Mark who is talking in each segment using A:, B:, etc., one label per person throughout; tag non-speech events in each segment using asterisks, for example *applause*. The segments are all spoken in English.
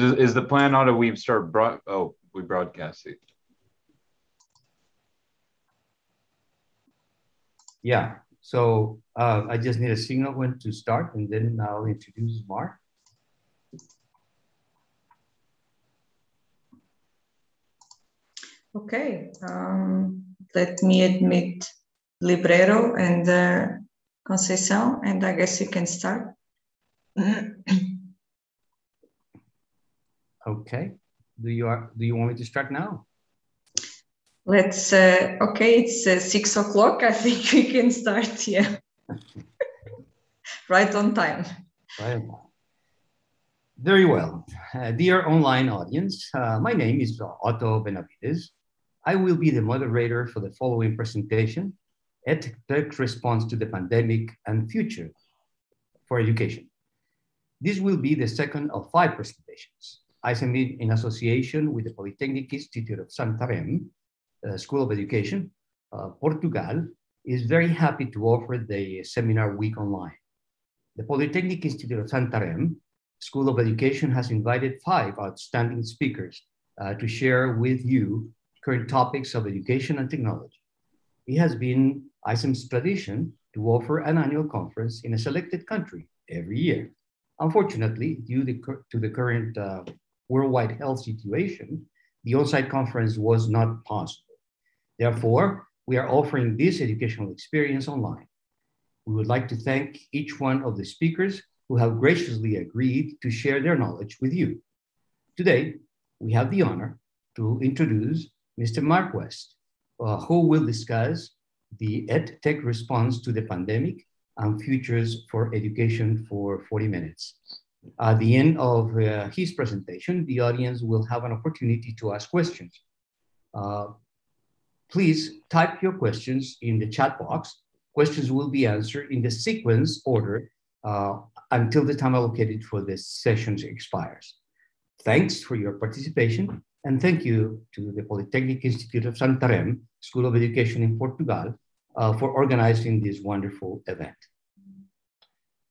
A: does, is the plan on to we start broad? Oh, we broadcast it.
B: Yeah. So uh, I just need a signal when to start, and then I'll introduce Mark.
C: Okay. Um, let me admit Librero and uh, Conceição, and I guess you can start. *clears throat*
B: okay. Do you are, do you want me to start now?
C: Let's. Uh, okay, it's uh, six o'clock. I think we can start. Yeah. *laughs* right on time.
B: Right. Very well. Uh, dear online audience, uh, my name is Otto Benavides. I will be the moderator for the following presentation, EdTech Response to the Pandemic and Future for Education. This will be the second of five presentations. ICEM in association with the Polytechnic Institute of Santarém, uh, School of Education, uh, Portugal, is very happy to offer the seminar week online. The Polytechnic Institute of Santarém, School of Education has invited five outstanding speakers uh, to share with you current topics of education and technology. It has been ICEM's tradition to offer an annual conference in a selected country every year. Unfortunately, due to the current uh, worldwide health situation, the on-site conference was not possible. Therefore, we are offering this educational experience online. We would like to thank each one of the speakers who have graciously agreed to share their knowledge with you. Today, we have the honor to introduce Mr. Mark West, uh, who will discuss the EdTech response to the pandemic and futures for education for 40 minutes. At the end of uh, his presentation, the audience will have an opportunity to ask questions. Uh, please type your questions in the chat box. Questions will be answered in the sequence order uh, until the time allocated for this session expires. Thanks for your participation and thank you to the Polytechnic Institute of Santarém, School of Education in Portugal, uh, for organizing this wonderful event.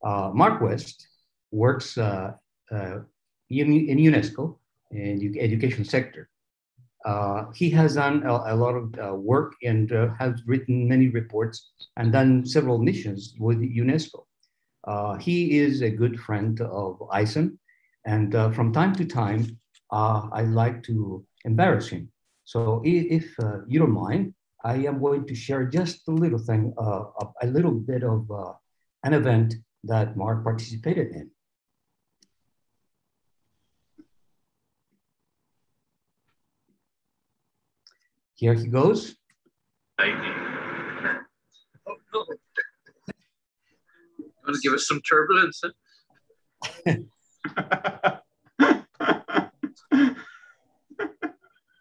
B: Uh, Mark West works uh, uh in, in, UNESCO in the education sector. Uh, he has done a, a lot of uh, work and has written many reports and done several missions with UNESCO. he is a good friend of ICEM, and from time to time, I like to embarrass him. So if, you don't mind, I am going to share just a little thing, uh, a, a, little bit of uh, an event that Mark participated in. Here he goes.
D: You want to give us some turbulence? *laughs*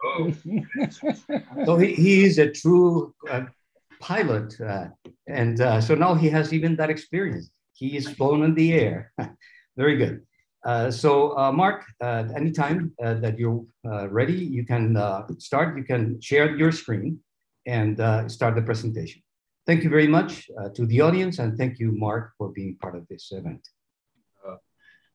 B: oh. so he, he is a true uh, pilot, uh, and uh, so now he has even that experience. He is flown in the air. *laughs* Very good. Uh, so, uh, Mark, uh, anytime that you're ready, you can start. You can share your screen and start the presentation. Thank you very much to the audience, and thank you, Mark, for being part of this event.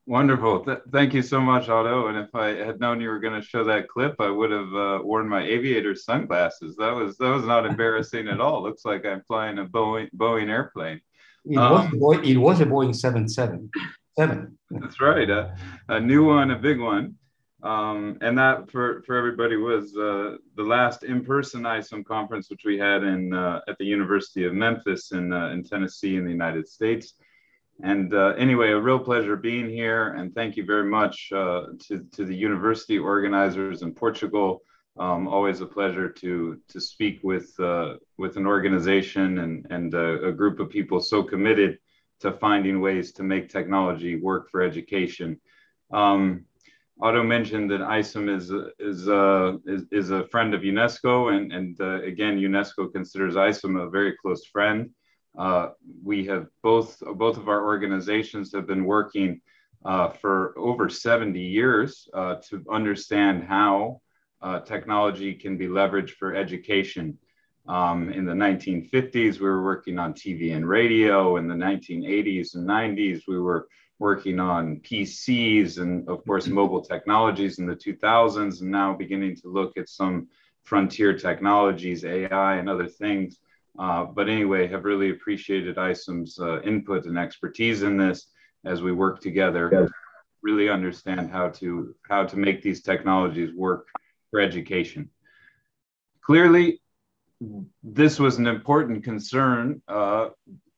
A: Wonderful. Th thank you so much, Otto. And if I had known you were going to show that clip, I would have uh, worn my aviator sunglasses. That was that was not embarrassing at all. Looks like I'm flying a Boeing Boeing airplane.
B: It, um, was, a Boeing, it was a Boeing 777.
A: That's right. A, a new one, a big one. Um, and that for, for everybody was uh, the last in-person ICEM conference, which we had in uh, at the University of Memphis in, uh, in Tennessee in the United States. And uh, anyway, a real pleasure being here, and thank you very much uh, to, to the university organizers in Portugal. Um, always a pleasure to to speak with uh, with an organization and and a, a, group of people so committed to finding ways to make technology work for education. Um, Otto mentioned that ICEM is is, uh, is, is a friend of UNESCO, and and uh, again, UNESCO considers ICEM a very close friend. Uh, we have both both of our organizations have been working uh, for over 70 years uh, to understand how technology can be leveraged for education. Um, in the 1950s, we were working on TV and radio. In the 1980s and 90s, we were working on PCs and, of course, mobile technologies in the 2000s, and now beginning to look at some frontier technologies, AI, and other things. Uh, but anyway, have really appreciated ICEM's uh, input and expertise in this as we work together, yeah. really understand how to how to make these technologies work for education. Clearly, this was an important concern uh,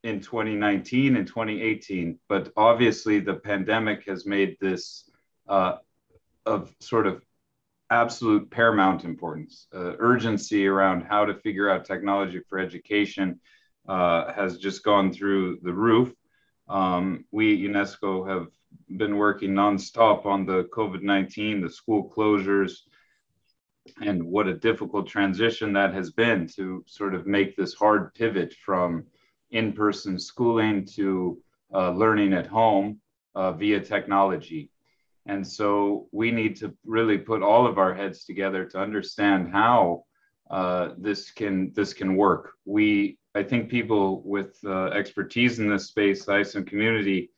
A: in 2019 and 2018, but obviously the pandemic has made this uh, of sort of absolute paramount importance. Uh, urgency around how to figure out technology for education uh, has just gone through the roof. Um, we at UNESCO have been working nonstop on the COVID 19, the school closures, and what a difficult transition that has been to sort of make this hard pivot from in person schooling to uh, learning at home uh, via technology. And so we need to really put all of our heads together to understand how uh, this can this can work. We I think people with uh, expertise in this space, the community,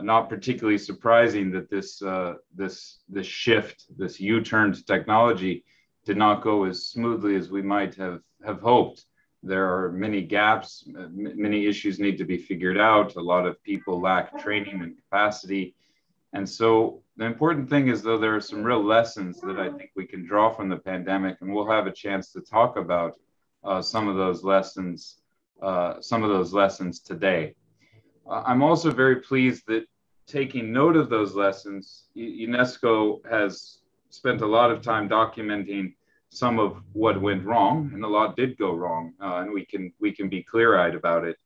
A: not particularly surprising that this uh, this this shift, this U-turn to technology, did not go as smoothly as we might have have hoped. There are many gaps, many issues need to be figured out. A lot of people lack training and capacity, and so the important thing is though there are some real lessons that I think we can draw from the pandemic, and we'll have a chance to talk about uh, some of those lessons, uh, some of those lessons today. Uh, I'm also very pleased that taking note of those lessons, UNESCO has spent a lot of time documenting some of what went wrong, and a lot did go wrong, uh, and we can we can be clear-eyed about it.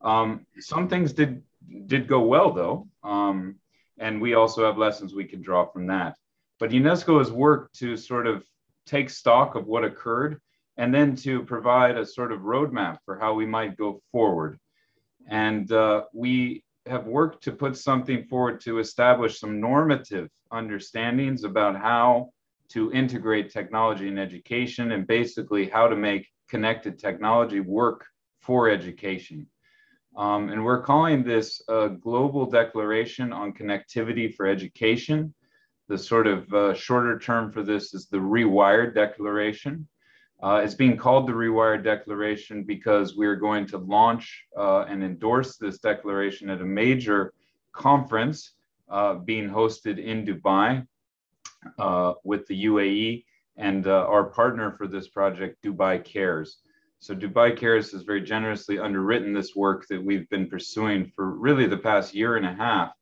A: Um, some things did did go well though. Um, and we also have lessons we can draw from that. But UNESCO has worked to sort of take stock of what occurred and then to provide a sort of roadmap for how we might go forward. And uh, we have worked to put something forward to establish some normative understandings about how to integrate technology in education and basically how to make connected technology work for education. Um, and we're calling this a global declaration on connectivity for education. The sort of uh, shorter term for this is the Rewired Declaration. Uh, it's being called the Rewired Declaration because we're going to launch uh, and endorse this declaration at a major conference uh, being hosted in Dubai uh, with the UAE and uh, our partner for this project, Dubai Cares. So Dubai Cares has very generously underwritten this work that we've been pursuing for really the past year and a half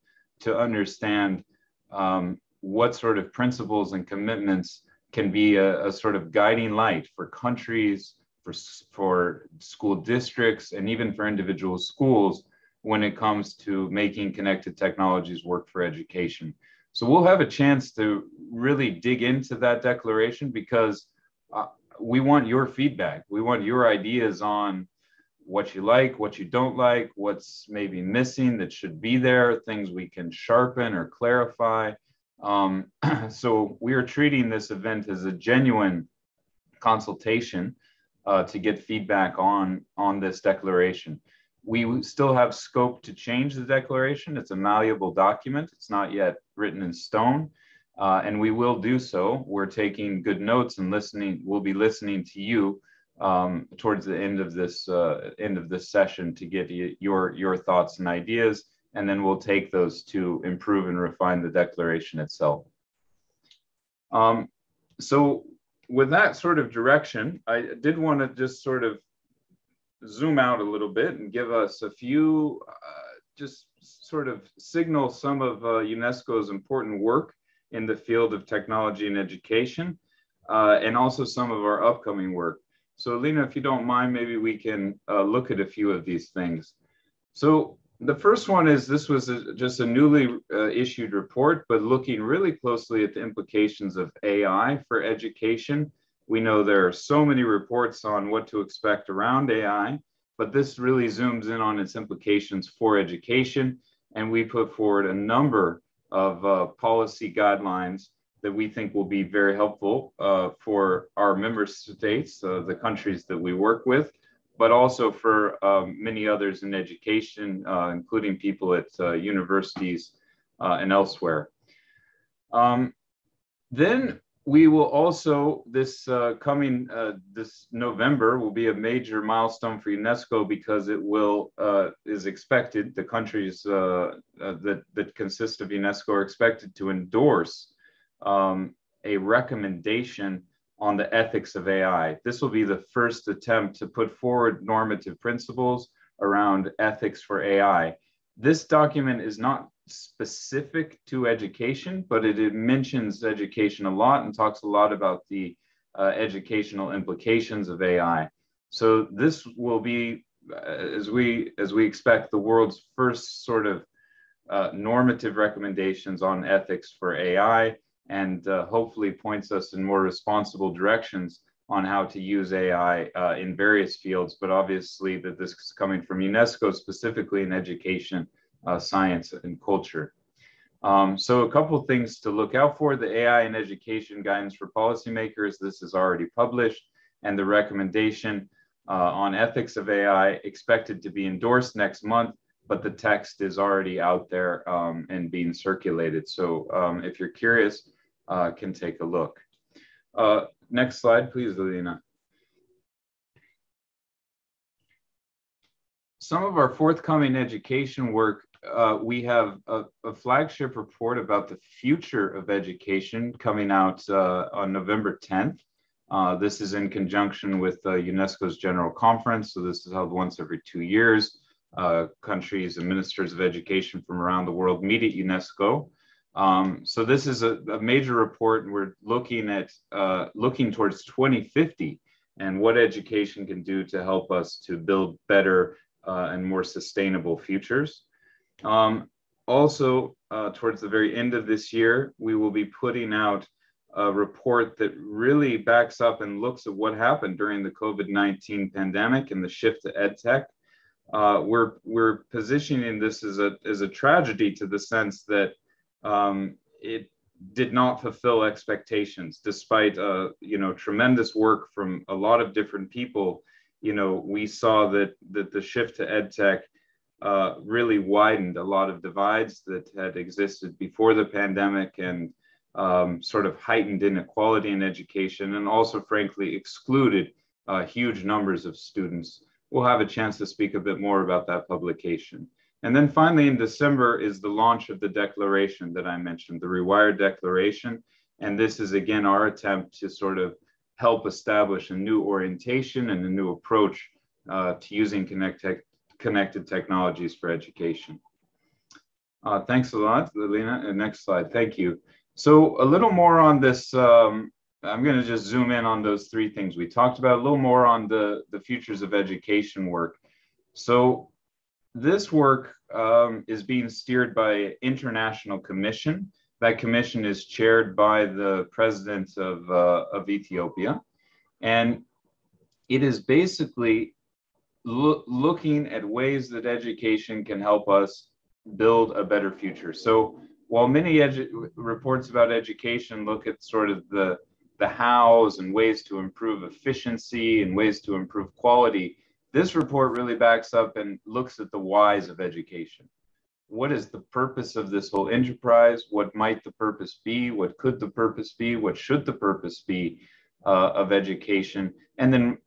A: to understand um, what sort of principles and commitments can be a, a, sort of guiding light for countries, for, for school districts, and even for individual schools when it comes to making connected technologies work for education. So we'll have a chance to really dig into that declaration because uh, we want your feedback. We want your ideas on what you like, what you don't like, what's maybe missing that should be there, things we can sharpen or clarify. Um, *clears throat* so we are treating this event as a genuine consultation uh, to get feedback on on this declaration. We still have scope to change the declaration. It's a malleable document. It's not yet written in stone uh, and we will do so. We're taking good notes and listening. We'll be listening to you um, towards the end of this uh, end of this session to get your your thoughts and ideas, and then we'll take those to improve and refine the declaration itself. Um, so, with that sort of direction, I did want to just sort of zoom out a little bit and give us a few, uh, just sort of signal some of uh, UNESCO's important work in the field of technology and education, uh, and also some of our upcoming work. So Lena, if you don't mind, maybe we can uh, look at a few of these things. So the first one is this was a, just a newly uh, issued report, but looking really closely at the implications of AI for education. We know there are so many reports on what to expect around AI, but this really zooms in on its implications for education. And we put forward a number of uh, policy guidelines that we think will be very helpful uh, for our member states, uh, the countries that we work with, but also for um, many others in education, uh, including people at uh, universities uh, and elsewhere. Um, then we will also this uh, coming uh, this November will be a major milestone for UNESCO because it will is expected the countries that that consist of UNESCO are expected to endorse um, a recommendation on the ethics of AI. This will be the first attempt to put forward normative principles around ethics for AI. This document is not specific to education, but it, it, mentions education a lot and talks a lot about the uh, educational implications of AI. So this will be, uh, as we as we expect, the world's first sort of uh, normative recommendations on ethics for AI, and uh, hopefully points us in more responsible directions on how to use AI uh, in various fields. But obviously, that this is coming from UNESCO specifically in education uh, science and culture. Um, so a couple things to look out for, the AI and education guidance for policymakers, this is already published, and the recommendation uh, on ethics of AI expected to be endorsed next month, but the text is already out there um, and being circulated. So um, if you're curious, uh, can take a look. Uh, next slide, please, Alina. Some of our forthcoming education work uh, we have a, a, flagship report about the future of education coming out uh, on November 10th. Uh, this is in conjunction with UNESCO's General Conference. So this is held once every two years. Uh, countries and ministers of education from around the world meet at UNESCO. Um, so this is a, a, major report, and we're looking at uh, looking towards 2050 and what education can do to help us to build better uh, and more sustainable futures. Um, also, uh, towards the very end of this year, we will be putting out a report that really backs up and looks at what happened during the COVID 19 pandemic and the shift to EdTech. Uh, we're, we're positioning this as a, as a tragedy to the sense that um, it did not fulfill expectations despite uh, you know tremendous work from a lot of different people you know we saw that that the shift to edtech uh, really widened a lot of divides that had existed before the pandemic and um, sort of heightened inequality in education and also, frankly, excluded uh, huge numbers of students. We'll have a chance to speak a bit more about that publication. And then finally, in December, is the launch of the declaration that I mentioned, the Rewired Declaration. And this is, again, our attempt to sort of help establish a new orientation and a new approach uh, to using Connect Tech connected technologies for education. Uh, thanks a lot, Lilina. Uh, next slide, thank you. So a little more on this, um, I'm gonna just zoom in on those three things we talked about, a little more on the, the futures of education work. So this work um, is being steered by an International Commission. That commission is chaired by the president of, uh, of Ethiopia. And it is basically lo looking at ways that education can help us build a better future. So while many reports about education look at sort of the the hows and ways to improve efficiency and ways to improve quality, this report really backs up and looks at the whys of education. What is the purpose of this whole enterprise? What might the purpose be? What could the purpose be? What should the purpose be uh, of education? And then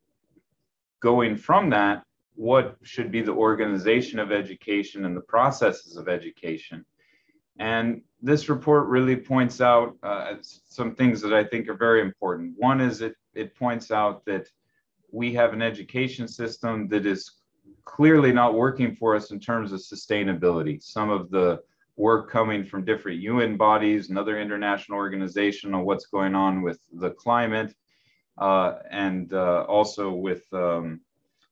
A: going from that, what should be the organization of education and the processes of education. And this report really points out uh, some things that I think are very important. One is it, it points out that we have an education system that is clearly not working for us in terms of sustainability. Some of the work coming from different UN bodies and other international organizations on what's going on with the climate uh, and uh, also with um,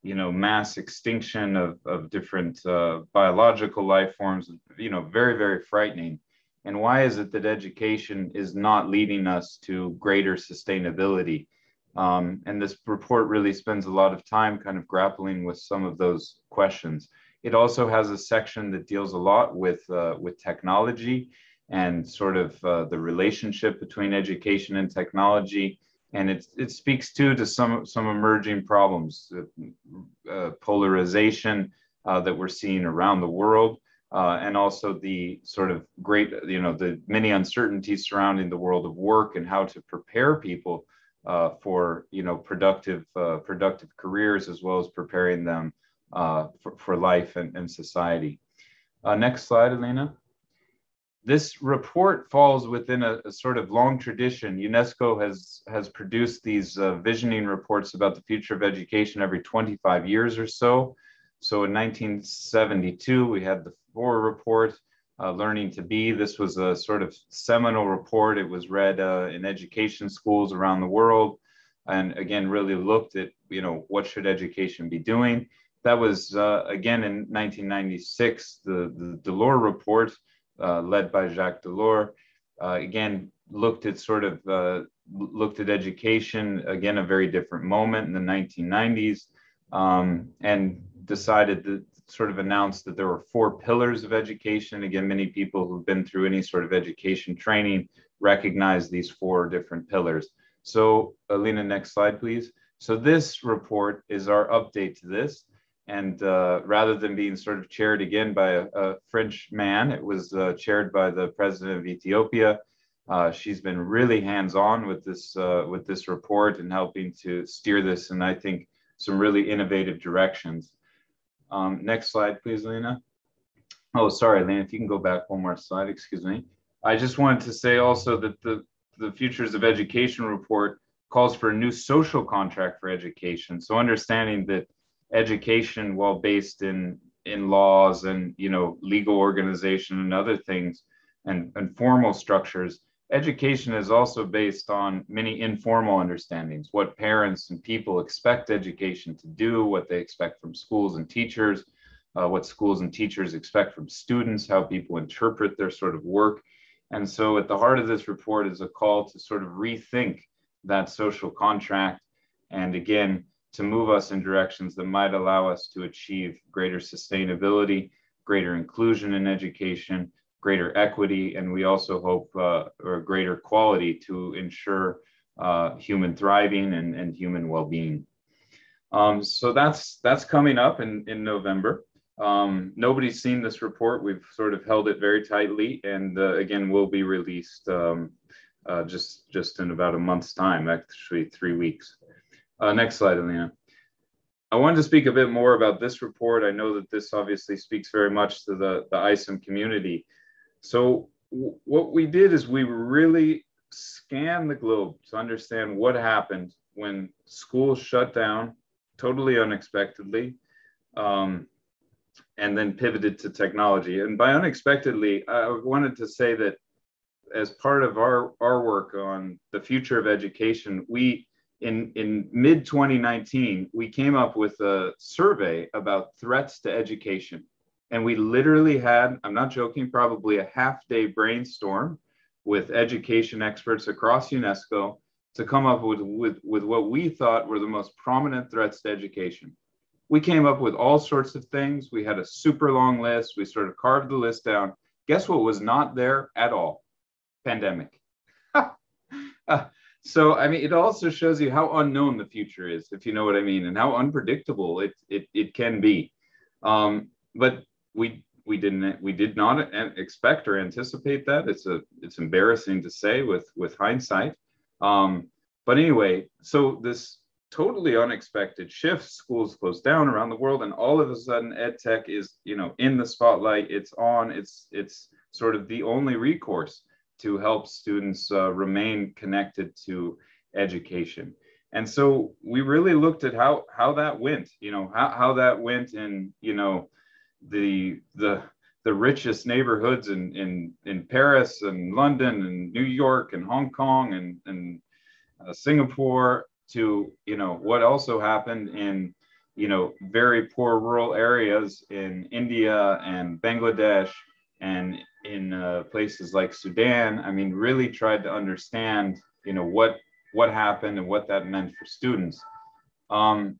A: you know mass extinction of, of different uh, biological life forms you know very very frightening and why is it that education is not leading us to greater sustainability? Um, and this report really spends a lot of time kind of grappling with some of those questions. It also has a section that deals a lot with uh, with technology and sort of uh, the relationship between education and technology. And it, it speaks too to some some emerging problems, uh, uh, polarization uh, that we're seeing around the world, uh, and also the sort of great, you know, the many uncertainties surrounding the world of work and how to prepare people uh, for, you know, productive, uh, productive careers as well as preparing them uh, for, for life and, and society. Uh, next slide, Elena. This report falls within a, a, sort of long tradition. UNESCO has, has produced these uh, visioning reports about the future of education every 25 years or so. So in 1972, we had the Faure report, uh, Learning to Be. This was a sort of seminal report. It was read uh, in education schools around the world and again, really looked at, you know, what should education be doing. That was, uh, again, in 1996, the, the Delors report, uh, led by Jacques Delors, uh, again, looked at sort of, uh, looked at education, again, a very different moment in the 1990s, um, and decided to sort of announce that there were four pillars of education. Again, many people who've been through any sort of education training recognize these four different pillars. So, Alina, next slide, please. So this report is our update to this. And uh, rather than being sort of chaired again by a, a French man, it was uh, chaired by the president of Ethiopia. Uh, she's been really hands-on with this uh, with this report and helping to steer this, and I think some really innovative directions. Um, next slide, please, Lena. Oh, sorry, Lena, if you can go back one more slide, excuse me. I just wanted to say also that the, the Futures of Education report calls for a new social contract for education. So understanding that education, while based in in laws and you know legal organization and other things and, and formal structures, education is also based on many informal understandings what parents and people expect education to do what they expect from schools and teachers uh, what schools and teachers expect from students how people interpret their sort of work. And so at the heart of this report is a call to sort of rethink that social contract and again to move us in directions that might allow us to achieve greater sustainability greater inclusion in education greater equity, and we also hope uh, or greater quality to ensure uh, human thriving and, and human well-being. Um, so that's that's coming up in, in November. Um, nobody's seen this report. We've sort of held it very tightly, and uh, again, will be released um, uh, just just in about a month's time, actually three weeks. Uh, next slide, Alina. I wanted to speak a bit more about this report. I know that this obviously speaks very much to the, the ICEM community. So what we did is we really scanned the globe to understand what happened when schools shut down totally unexpectedly um, and then pivoted to technology. And by unexpectedly, I wanted to say that as part of our, our work on the future of education, we in, in mid 2019, we came up with a survey about threats to education. And we literally had, I'm not joking, probably a half day brainstorm with education experts across UNESCO to come up with, with, with what we thought were the most prominent threats to education. We came up with all sorts of things. We had a super long list. We sort of carved the list down. Guess what was not there at all? Pandemic. *laughs* uh, so, I mean, it also shows you how unknown the future is, if you know what I mean, and how unpredictable it, it, it can be. Um, but we we didn't we did not expect or anticipate that. It's a it's embarrassing to say with with hindsight. Um, but anyway, so this totally unexpected shift, schools closed down around the world, and all of a sudden, ed tech is you know in the spotlight. It's on. It's it's sort of the only recourse to help students uh, remain connected to education. And so we really looked at how how that went. You know how how that went in you know the the the richest neighborhoods in in in Paris and London and New York and Hong Kong and and uh, Singapore to you know what also happened in you know very poor rural areas in India and Bangladesh and in uh, places like Sudan. I mean, really tried to understand you know what what happened and what that meant for students. Um,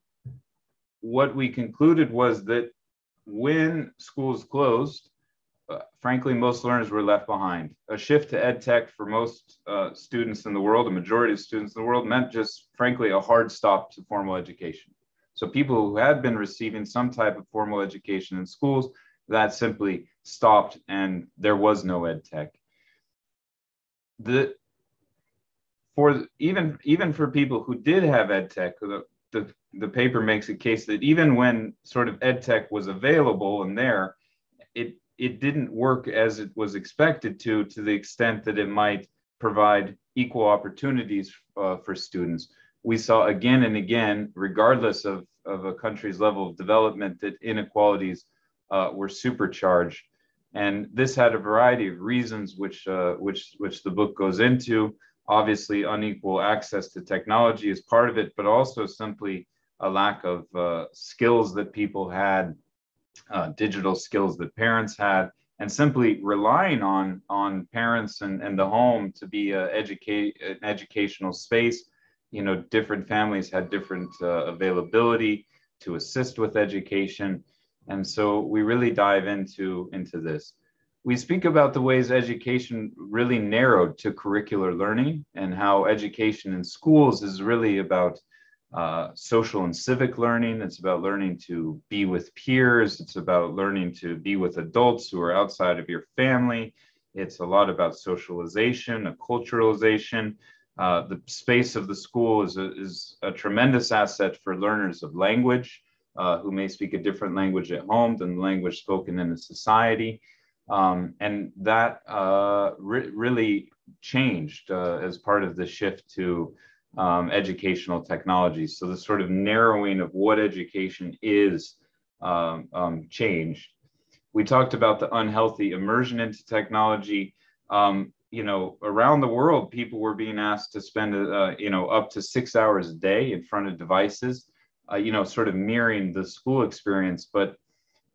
A: what we concluded was that when schools closed, uh, frankly, most learners were left behind. A shift to ed tech for most uh, students in the world, a majority of students in the world, meant just, frankly, a hard stop to formal education. So people who had been receiving some type of formal education in schools, that simply stopped and there was no ed tech. The for even even for people who did have ed tech, the, the, paper makes a case that even when sort of ed tech was available and there, it it didn't work as it was expected to to the extent that it might provide equal opportunities uh, for students. We saw again and again, regardless of, of a country's level of development, that inequalities uh, were supercharged. And this had a variety of reasons, which, uh, which, which the book goes into. Obviously, unequal access to technology is part of it, but also simply a lack of uh, skills that people had, uh, digital skills that parents had, and simply relying on on parents and, and the home to be a educate an educational space. You know different families had different uh, availability to assist with education. And so we really dive into into this we speak about the ways education really narrowed to curricular learning and how education in schools is really about uh, social and civic learning. It's about learning to be with peers. It's about learning to be with adults who are outside of your family. It's a lot about socialization, a culturalization. Uh, the space of the school is a, is a tremendous asset for learners of language uh, who may speak a different language at home than the language spoken in a society. Um, and that uh, re- really changed uh, as part of the shift to um, educational technologies. So the sort of narrowing of what education is um, um, changed. We talked about the unhealthy immersion into technology. Um, you know, around the world, people were being asked to spend, uh, you know, up to six hours a day in front of devices. Uh, you know, sort of mirroring the school experience. But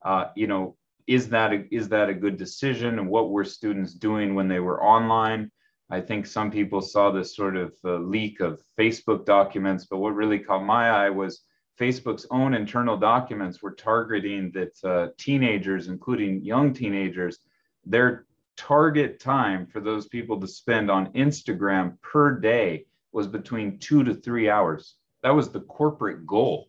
A: uh, you know, is that a, is that a good decision? And what were students doing when they were online? I think some people saw this sort of uh, leak of Facebook documents, but what really caught my eye was Facebook's own internal documents were targeting that uh, teenagers, including young teenagers, their target time for those people to spend on Instagram per day was between two to three hours. That was the corporate goal,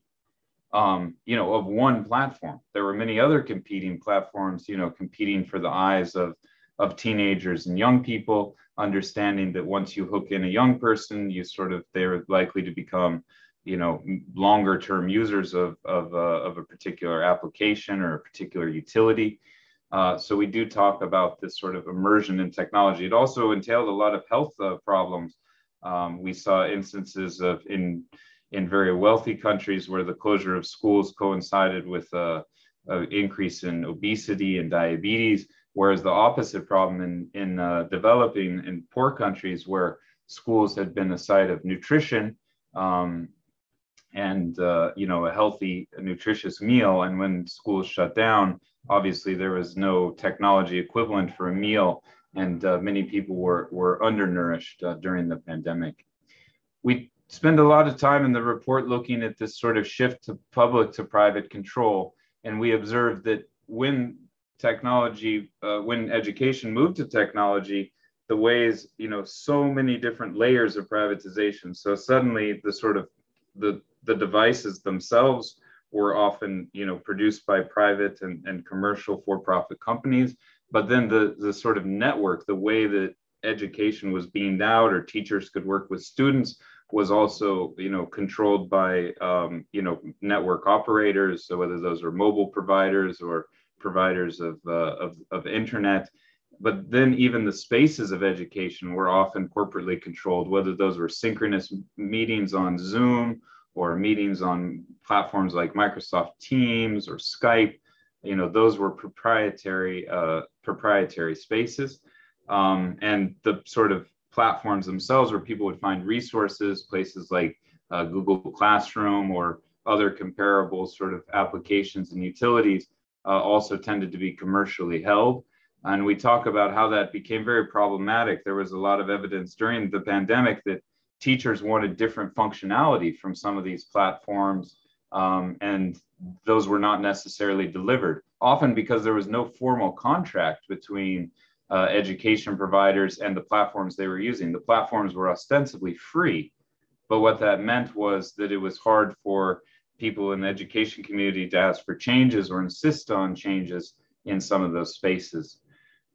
A: um, you know, of one platform. There were many other competing platforms, you know, competing for the eyes of of teenagers and young people understanding that once you hook in a young person, you sort of they're likely to become, you know, longer term users of of, uh, of a particular application or a particular utility. Uh, so we do talk about this sort of immersion in technology. It also entailed a lot of health uh, problems. Um, we saw instances of in in very wealthy countries where the closure of schools coincided with uh, an increase in obesity and diabetes Whereas the opposite problem in, in uh, developing in poor countries where schools had been a site of nutrition um, and uh, you know a healthy nutritious meal. And when schools shut down obviously there was no technology equivalent for a meal and uh, many people were, were undernourished uh, during the pandemic. We spend a lot of time in the report looking at this sort of shift to public to private control and we observed that when technology, uh, when education moved to technology, the ways, you know, so many different layers of privatization. So suddenly the sort of the, the devices themselves were often, you know, produced by private and, and commercial for-profit companies. But then the, the sort of network, the way that education was beamed out or teachers could work with students was also you know controlled by um, you know network operators so whether those are mobile providers or providers of, uh, of, of internet. But then even the spaces of education were often corporately controlled, whether those were synchronous meetings on Zoom or meetings on platforms like Microsoft Teams or Skype. You know, those were proprietary uh, proprietary spaces, um, and the sort of platforms themselves where people would find resources, places like uh, Google Classroom or other comparable sort of applications and utilities uh, also tended to be commercially held. And we talk about how that became very problematic. There was a lot of evidence during the pandemic that teachers wanted different functionality from some of these platforms, um, and those were not necessarily delivered, often because there was no formal contract between uh, education providers and the platforms they were using. The platforms were ostensibly free, but what that meant was that it was hard for people in the education community to ask for changes or insist on changes in some of those spaces.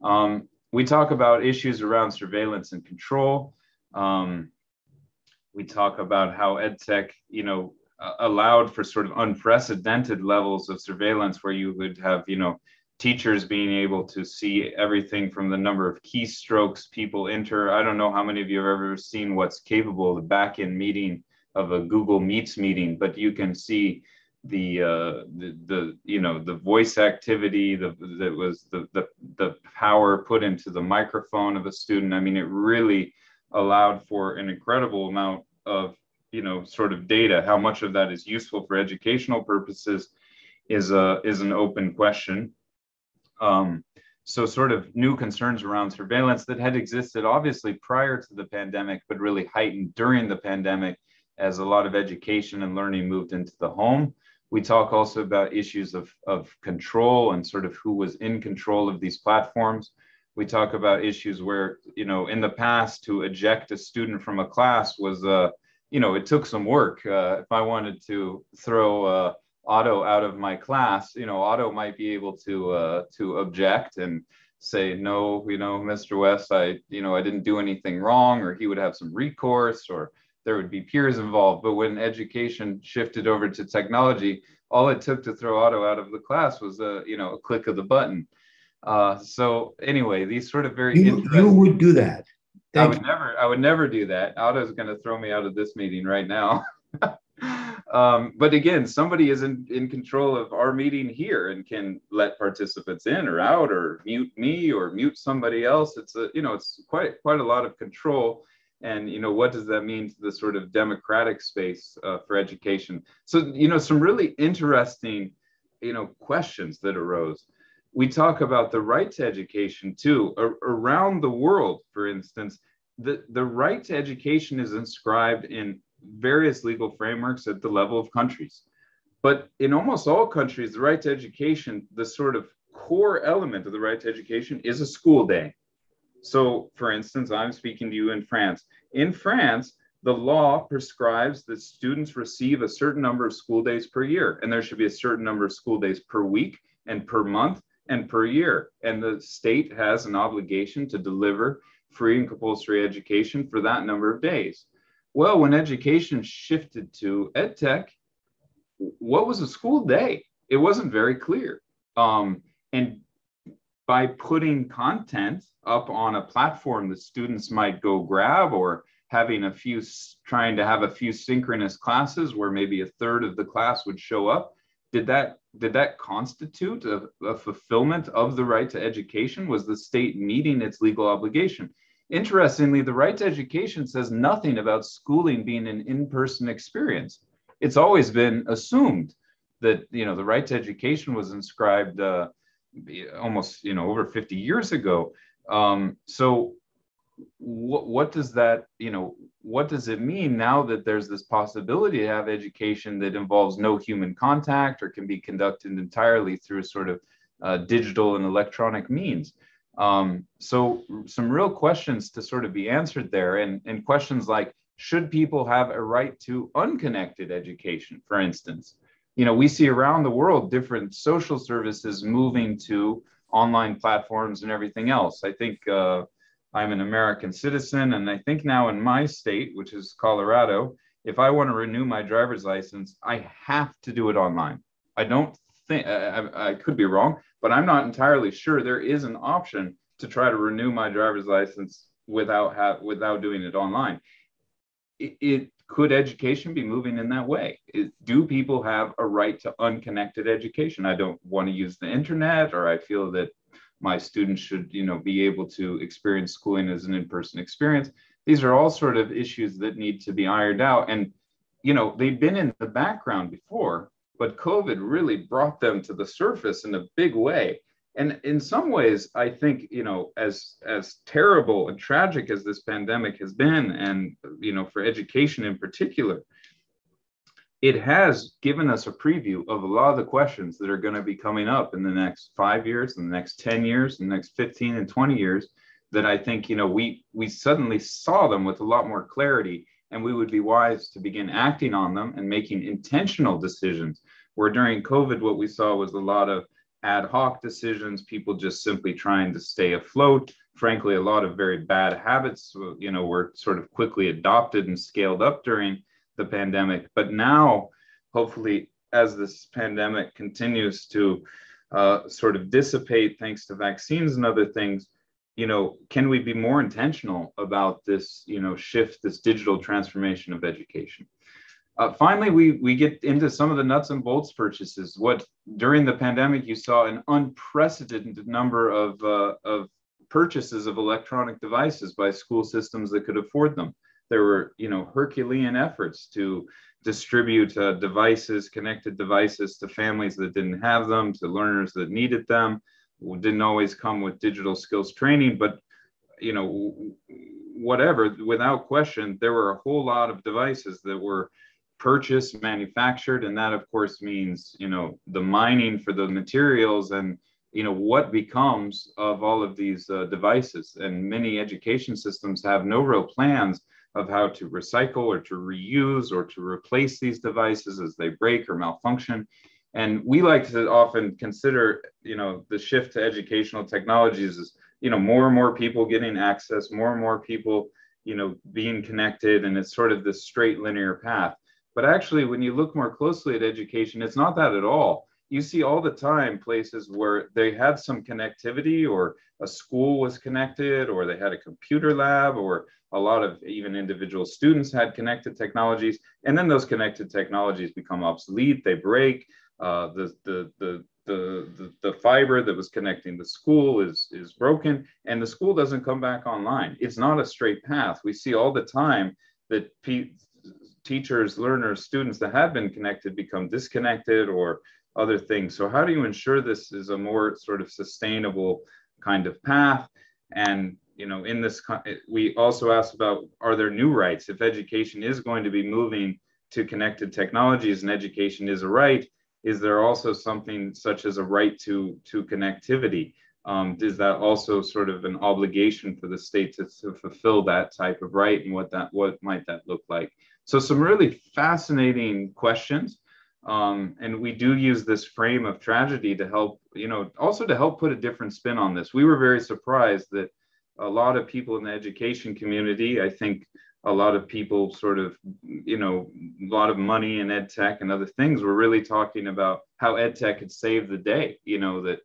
A: Um, we talk about issues around surveillance and control. Um, we talk about how EdTech, you know, allowed for sort of unprecedented levels of surveillance where you would have, you know, teachers being able to see everything from the number of keystrokes people enter. I don't know how many of you have ever seen what's capable, of the back end meeting of a Google Meets meeting, but you can see the uh, the, the you know the voice activity the that was the, the the power put into the microphone of a student. I mean it really allowed for an incredible amount of you know sort of data. How much of that is useful for educational purposes is a is an open question um, so sort of new concerns around surveillance that had existed obviously prior to the pandemic but really heightened during the pandemic as a lot of education and learning moved into the home we talk also about issues of, of control and sort of who was in control of these platforms. We talk about issues where, you know, in the past to eject a student from a class was, uh, you know, it took some work. Uh, if I wanted to throw uh, Otto out of my class, you know, Otto might be able to uh, to object and say, no, you know, Mr. West, I, you know, I didn't do anything wrong, or he would have some recourse, or there would be peers involved. But when education shifted over to technology, all it took to throw Otto out of the class was a you know a click of the button. Uh, so anyway, these sort of very
B: you, you would do that.
A: Thank I would you. never I would never do that. Otto's going to throw me out of this meeting right now. *laughs* um, but again, somebody is in, in control of our meeting here and can let participants in or out or mute me or mute somebody else. It's a you know it's quite quite a lot of control. And you know what does that mean to the sort of democratic space uh, for education? So you know some really interesting you know questions that arose. We talk about the right to education too. Around the world for instance the, the right to education is inscribed in various legal frameworks at the level of countries but in almost all countries the right to education the sort of core element of the right to education is a school day so, for instance, I'm speaking to you in France. In France, the law prescribes that students receive a certain number of school days per year, and there should be a certain number of school days per week and per month and per year. And the state has an obligation to deliver free and compulsory education for that number of days. Well, when education shifted to EdTech, what was a school day? It wasn't very clear. Um, and by putting content up on a platform that students might go grab or having a few trying to have a few synchronous classes where maybe a third of the class would show up did that did that constitute a, a fulfillment of the right to education was the state meeting its legal obligation interestingly the right to education says nothing about schooling being an in-person experience. It's always been assumed that you know the right to education was inscribed uh, almost you know over 50 years ago. Um, so what, what does that you know what does it mean now that there's this possibility to have education that involves no human contact or can be conducted entirely through sort of uh, digital and electronic means um, so some real questions to sort of be answered there and, and questions like should people have a right to unconnected education for instance you know, we see around the world different social services moving to online platforms and everything else. I think uh, I'm an American citizen, and I think now in my state, which is Colorado, if I want to renew my driver's license, I have to do it online. I don't think I, I could be wrong, but I'm not entirely sure there is an option to try to renew my driver's license without have without doing it online. It, it could education be moving in that way? do people have a right to unconnected education? I don't want to use the internet, or I feel that my students should, you know, be able to experience schooling as an in-person experience. These are all sort of issues that need to be ironed out, and you know, they've been in the background before, but COVID really brought them to the surface in a big way. And in some ways i think you know as as terrible and tragic as this pandemic has been and you know for education in particular it has given us a preview of a lot of the questions that are going to be coming up in the next five years in the next 10 years in the next 15 and 20 years that i think you know we we suddenly saw them with a lot more clarity and we would be wise to begin acting on them and making intentional decisions where during covid what we saw was a lot of ad hoc decisions, people just simply trying to stay afloat. Frankly, a lot of very bad habits, you know, were sort of quickly adopted and scaled up during the pandemic. But now, hopefully, as this pandemic continues to uh, sort of dissipate thanks to vaccines and other things, you know, can we be more intentional about this, you know, shift, this digital transformation of education? Uh, finally, we we get into some of the nuts and bolts purchases. What during the pandemic you saw an unprecedented number of uh, of purchases of electronic devices by school systems that could afford them. There were you know Herculean efforts to distribute uh, devices, connected devices to families that didn't have them, to learners that needed them. Didn't always come with digital skills training, but you know whatever. Without question, there were a whole lot of devices that were purchased, manufactured, and that of course means you know the mining for the materials and you know what becomes of all of these uh, devices. And many education systems have no real plans of how to recycle or to reuse or to replace these devices as they break or malfunction. And we like to often consider, you know, the shift to educational technologies is, you know, more and more people getting access, more and more people, you know, being connected, and it's sort of this straight linear path. But actually, when you look more closely at education, it's not that at all. You see all the time places where they had some connectivity, or a school was connected, or they had a computer lab, or a lot of even individual students had connected technologies. And then those connected technologies become obsolete, they break. Uh, the, the, the, the, the, fiber that was connecting the school is, is broken and the school doesn't come back online. It's not a straight path. We see all the time that teachers, learners, students that have been connected become disconnected or other things. So how do you ensure this is a more sort of sustainable kind of path? And you know, in this, we also asked about are there new rights if education is going to be moving to connected technologies and education is a right? Is there also something such as a right to to connectivity? Um, is that also sort of an obligation for the state to, to fulfill that type of right, and what that what might that look like? So some really fascinating questions. Um, and we do use this frame of tragedy to help, you know, also to help put a different spin on this. We were very surprised that a lot of people in the education community, I think a lot of people sort of, you know, a lot of money in ed tech and other things were really talking about how ed tech had saved the day, you know, that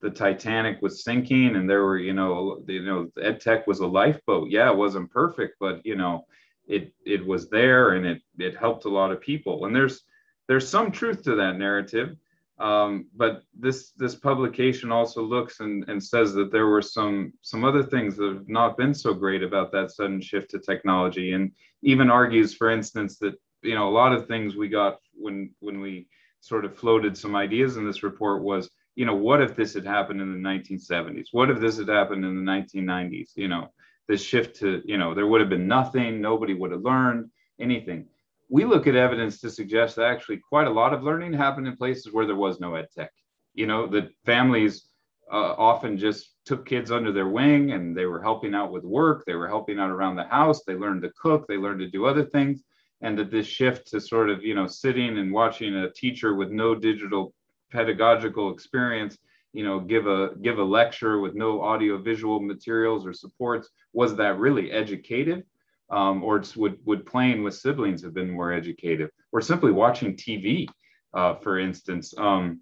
A: the Titanic was sinking and there were, you know, you know, ed tech was a lifeboat. Yeah, it wasn't perfect, but you know, it it was there and it it helped a lot of people. And there's there's some truth to that narrative. Um, but this this publication also looks and, and says that there were some some other things that have not been so great about that sudden shift to technology and even argues for instance that you know a lot of things we got when when we sort of floated some ideas in this report was you know what if this had happened in the 1970s what if this had happened in the 1990s you know this shift to, you know, there would have been nothing, nobody would have learned anything. We look at evidence to suggest that actually quite a lot of learning happened in places where there was no ed tech. You know, that families uh, often just took kids under their wing and they were helping out with work, they were helping out around the house, they learned to cook, they learned to do other things. And that this shift to sort of, you know, sitting and watching a teacher with no digital pedagogical experience you know give a give a lecture with no audio visual materials or supports was that really educative? Um, or would would playing with siblings have been more educative? Or simply watching tv uh, for instance um,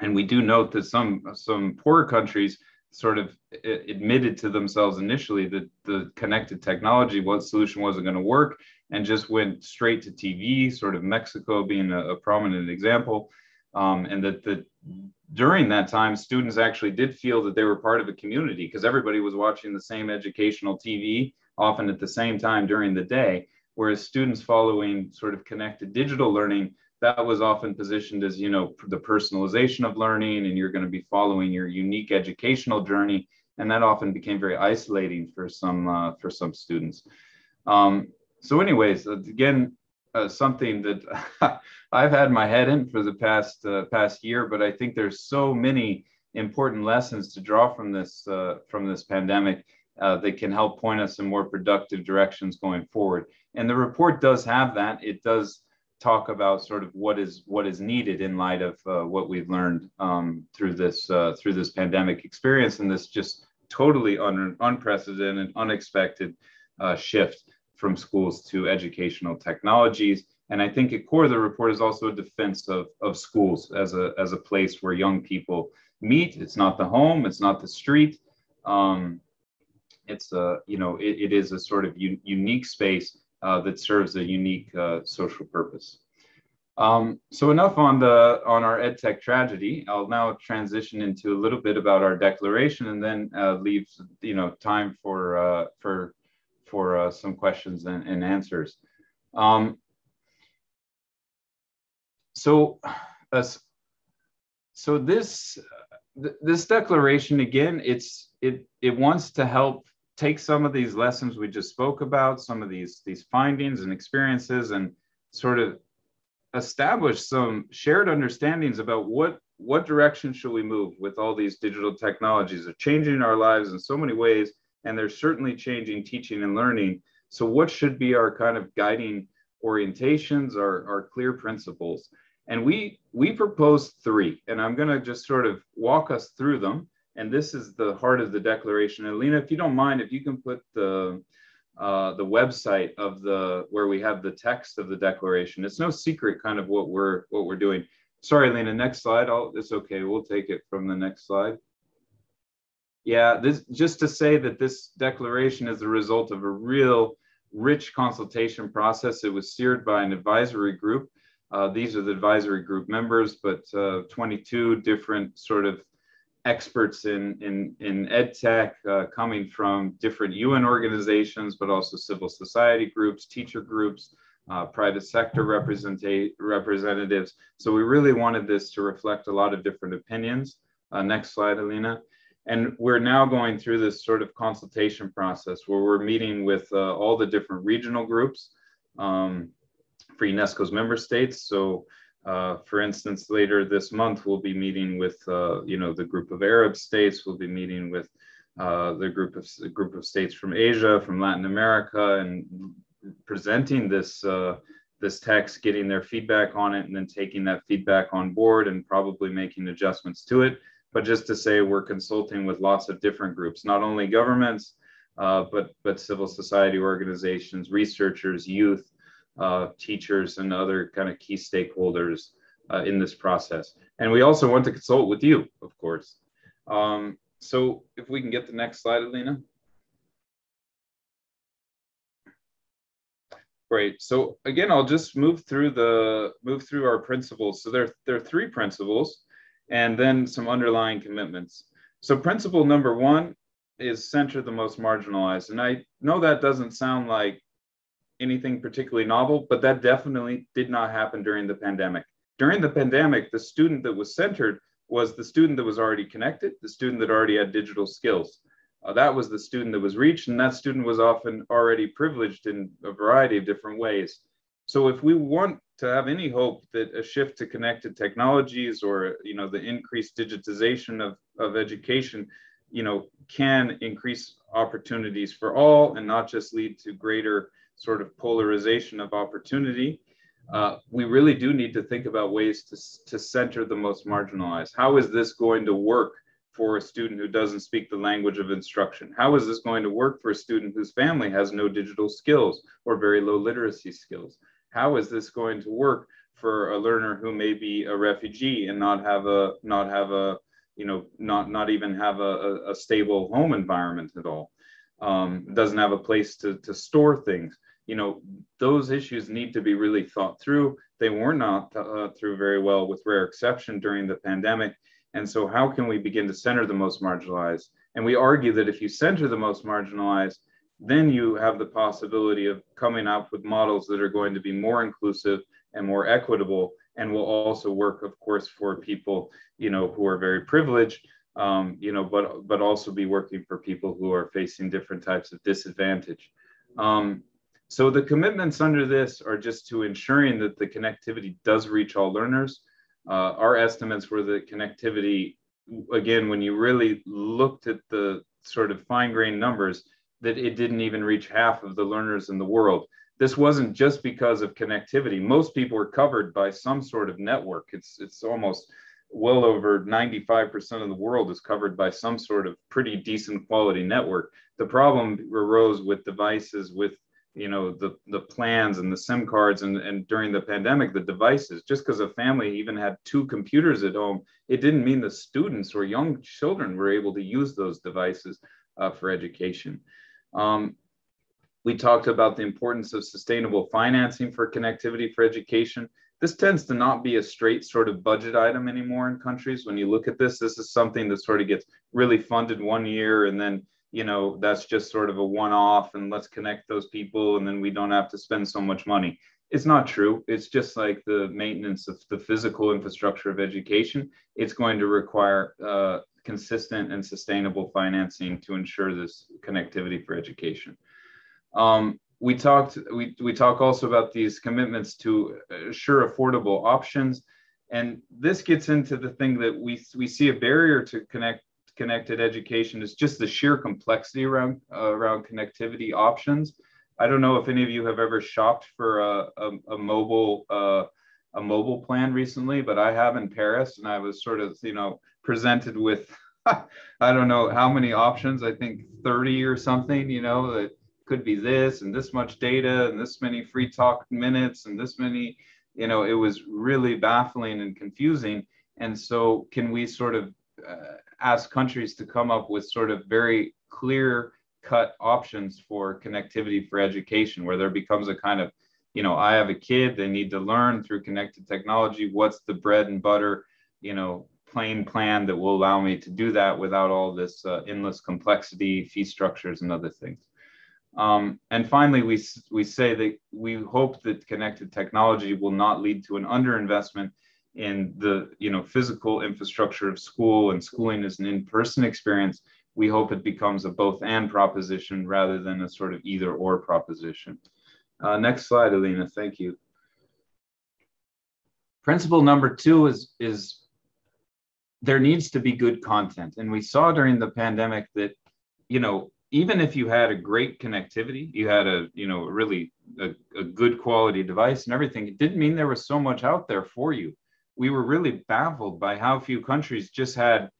A: and we do note that some some poorer countries sort of admitted to themselves initially that the connected technology what solution wasn't going to work and just went straight to tv sort of mexico being a, a prominent example um, and that the during that time, students actually did feel that they were part of a community because everybody was watching the same educational TV, often at the same time during the day. Whereas students following sort of connected digital learning, that was often positioned as, you know, the personalization of learning, and you're going to be following your unique educational journey, and that often became very isolating for some uh, for some students. Um, so, anyways, again, uh, something that *laughs* I've had my head in for the past uh, past year, but I think there's so many important lessons to draw from this uh, from this pandemic uh, that can help point us in more productive directions going forward. And the report does have that. It does talk about sort of what is what is needed in light of uh, what we've learned um, through this uh, through this pandemic experience and this just totally un- unprecedented, unexpected shift from schools to educational technologies. And I think at core the report is also a defense of, of schools as a, as a place where young people meet. It's not the home, it's not the street. Um, it's a, you know, it, it is a sort of u- unique space uh, that serves a unique uh, social purpose. Um, so enough on the on our edtech tragedy. I'll now transition into a little bit about our declaration, and then uh, leave you know time for uh, for for uh, some questions and, and answers. Um, so, so this th this declaration again, it's it it wants to help take some of these lessons we just spoke about, some of these these findings and experiences, and sort of establish some shared understandings about what what direction should we move with all these digital technologies are changing our lives in so many ways and they're certainly changing teaching and learning so what should be our kind of guiding orientations our, our clear principles and we we propose three and i'm going to just sort of walk us through them and this is the heart of the declaration. And Lena, if you don't mind, if you can put the uh, the website of the where we have the text of the declaration. It's no secret, kind of what we're what we're doing. Sorry, Lena. Next slide. I'll, it's okay. We'll take it from the next slide. Yeah, this just to say that this declaration is the result of a real rich consultation process. It was steered by an advisory group. Uh, these are the advisory group members, but uh, 22 different sort of experts in, in, in ed tech uh, coming from different UN organizations, but also civil society groups, teacher groups, uh, private sector representatives. So we really wanted this to reflect a lot of different opinions. Uh, next slide, Alina. And we're now going through this sort of consultation process where we're meeting with uh, all the different regional groups um, for UNESCO's member states. So uh, for instance, later this month, we'll be meeting with, uh, you know, the group of Arab states. We'll be meeting with uh, the group of group of states from Asia, from Latin America, and presenting this uh, this text, getting their feedback on it, and then taking that feedback on board and probably making adjustments to it. But just to say, we're consulting with lots of different groups, not only governments, uh, but but civil society organizations, researchers, youth, uh, teachers and other kind of key stakeholders uh, in this process. And we also want to consult with you, of course. Um, so if we can get the next slide, Alina. Great. So again, I'll just move through the move through our principles. So there, there are three principles and then some underlying commitments. So principle number one is center the most marginalized. And I know that doesn't sound like anything particularly novel, but that definitely did not happen during the pandemic. During the pandemic, the student that was centered was the student that was already connected, the student that already had digital skills. Uh, that was the student that was reached, and that student was often already privileged in a variety of different ways. So if we want to have any hope that a shift to connected technologies or you know the increased digitization of, of education you know can increase opportunities for all and not just lead to greater sort of polarization of opportunity, uh, we really do need to think about ways to, to center the most marginalized. How is this going to work for a student who doesn't speak the language of instruction? How is this going to work for a student whose family has no digital skills or very low literacy skills? How is this going to work for a learner who may be a refugee and not have a not have a you know not not even have a, a stable home environment at all? Um, doesn't have a place to, to store things you know, those issues need to be really thought through. They were not uh, through very well, with rare exception, during the pandemic. And so, how can we begin to center the most marginalized? And we argue that if you center the most marginalized, then you have the possibility of coming up with models that are going to be more inclusive and more equitable and will also work of course for people you know who are very privileged um, you know but but also be working for people who are facing different types of disadvantage um, so the commitments under this are just to ensuring that the connectivity does reach all learners. Uh, our estimates were that connectivity, again, when you really looked at the sort of fine grained numbers, that it didn't even reach half of the learners in the world. this wasn't just because of connectivity. Most people were covered by some sort of network. It's it's almost well over 95% of the world is covered by some sort of pretty decent quality network. The problem arose with devices, with you know the the plans and the sim cards and and during the pandemic the devices just because a family even had two computers at home it didn't mean the students or young children were able to use those devices uh, for education um, we talked about the importance of sustainable financing for connectivity for education. This tends to not be a straight sort of budget item anymore in countries. When you look at this this is something that sort of gets really funded one year and then you know that's just sort of a one-off and let's connect those people and then we don't have to spend so much money. It's not true. It's just like the maintenance of the physical infrastructure of education. It's going to require uh, consistent and sustainable financing to ensure this connectivity for education um, we talked we, we talk also about these commitments to assure affordable options and this gets into the thing that we we see a barrier to connect connected education is just the sheer complexity around uh, around connectivity options. I don't know if any of you have ever shopped for a, a, a mobile uh, a mobile plan recently, but I have in Paris, and I was sort of you know presented with *laughs* I don't know how many options. I think 30 or something. You know that could be this and this much data and this many free talk minutes and this many. You know, it was really baffling and confusing. And so, can we sort of uh, ask countries to come up with sort of very clear cut options for connectivity for education where there becomes a kind of you know i have a kid they need to learn through connected technology what's the bread and butter you know plain plan that will allow me to do that without all this uh, endless complexity fee structures and other things. Um, and finally we, we say that we hope that connected technology will not lead to an underinvestment in the you know physical infrastructure of school and schooling as an in-person experience. We hope it becomes a both and proposition rather than a sort of either or proposition. Uh, next slide alina. Thank you. Principle number two is is there needs to be good content and we saw during the pandemic that you know even if you had a great connectivity you had a you know really a, a good quality device and everything it didn't mean there was so much out there for you we were really baffled by how few countries just had,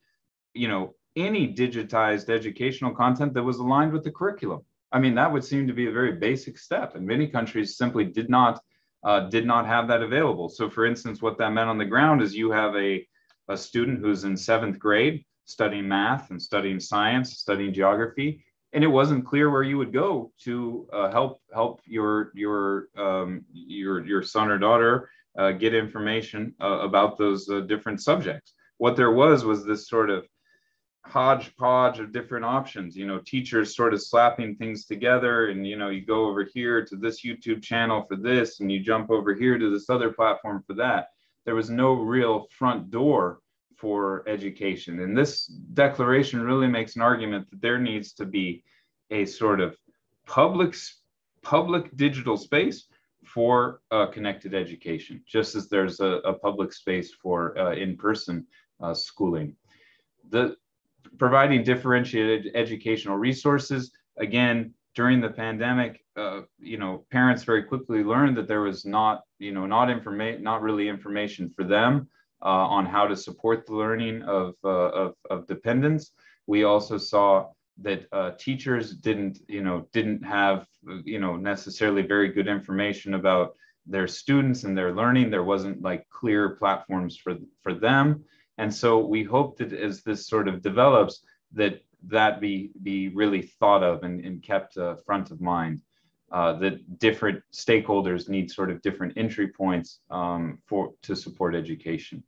A: you know, any digitized educational content that was aligned with the curriculum. I mean, that would seem to be a very basic step, and many countries simply did not uh, did not have that available. So, for instance, what that meant on the ground is you have a a student who's in seventh grade studying math and studying science, studying geography, and it wasn't clear where you would go to uh, help help your your um, your your son or daughter uh, get information uh, about those uh, different subjects. What there was was this sort of hodgepodge of different options you know teachers sort of slapping things together and you know you go over here to this youtube channel for this and you jump over here to this other platform for that there was no real front door for education and this declaration really makes an argument that there needs to be a sort of public public digital space for uh, connected education, just as there's a, a public space for uh, in-person uh, schooling. The providing differentiated educational resources, again, during the pandemic, uh, you know, parents very quickly learned that there was not, you know, not information, not really information for them uh, on how to support the learning of, uh, of, of dependents. We also saw that uh, teachers didn't you know didn't have you know necessarily very good information about their students and their learning. There wasn't like clear platforms for for them. And so we hope that as this sort of develops that that be be really thought of and, and kept uh, front of mind uh, that different stakeholders need sort of different entry points um, for to support education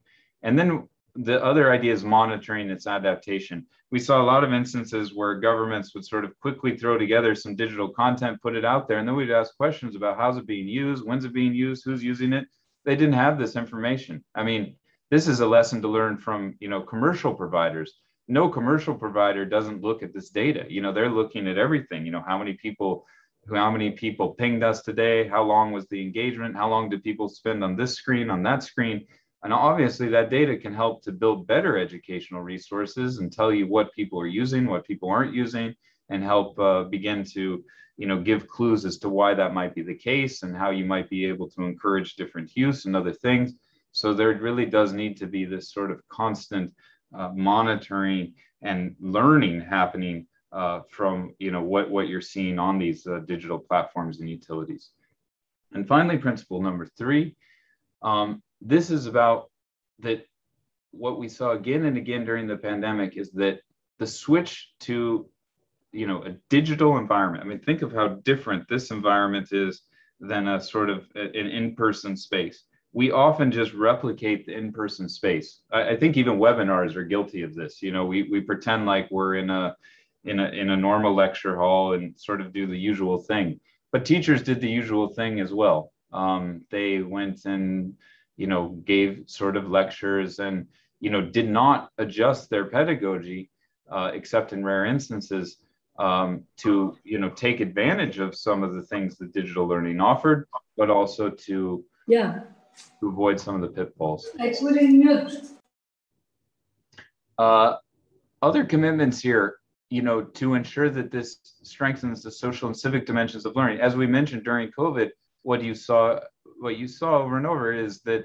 A: and then the other idea is monitoring its adaptation. We saw a lot of instances where governments would sort of quickly throw together some digital content, put it out there, and then we'd ask questions about how's it being used, when's it being used, who's using it. They didn't have this information. I mean, this is a lesson to learn from you know commercial providers. No commercial provider doesn't look at this data. You know, they're looking at everything. You know, how many people how many people pinged us today? How long was the engagement? How long did people spend on this screen on that screen? And obviously, that data can help to build better educational resources and tell you what people are using, what people aren't using, and help uh, begin to you know, give clues as to why that might be the case and how you might be able to encourage different use and other things. So there really does need to be this sort of constant uh, monitoring and learning happening uh, from you know what what you're seeing on these uh, digital platforms and utilities. And finally, principle number three, um, this is about that. What we saw again and again during the pandemic is that the switch to you know a digital environment. I mean, think of how different this environment is than a sort of an in-person space we often just replicate the in-person space. I, I, think even webinars are guilty of this. You know, we, we pretend like we're in a in a in a normal lecture hall and sort of do the usual thing. But teachers did the usual thing as well. Um, they went and you know gave sort of lectures and you know did not adjust their pedagogy uh, except in rare instances um, to you know take advantage of some of the things that digital learning offered, but also to
E: yeah
A: to avoid some of the pitfalls.
E: I put in mute.
A: Uh, other commitments here, you know, to ensure that this strengthens the social and civic dimensions of learning. As we mentioned during COVID, what you saw, what you saw over and over is that,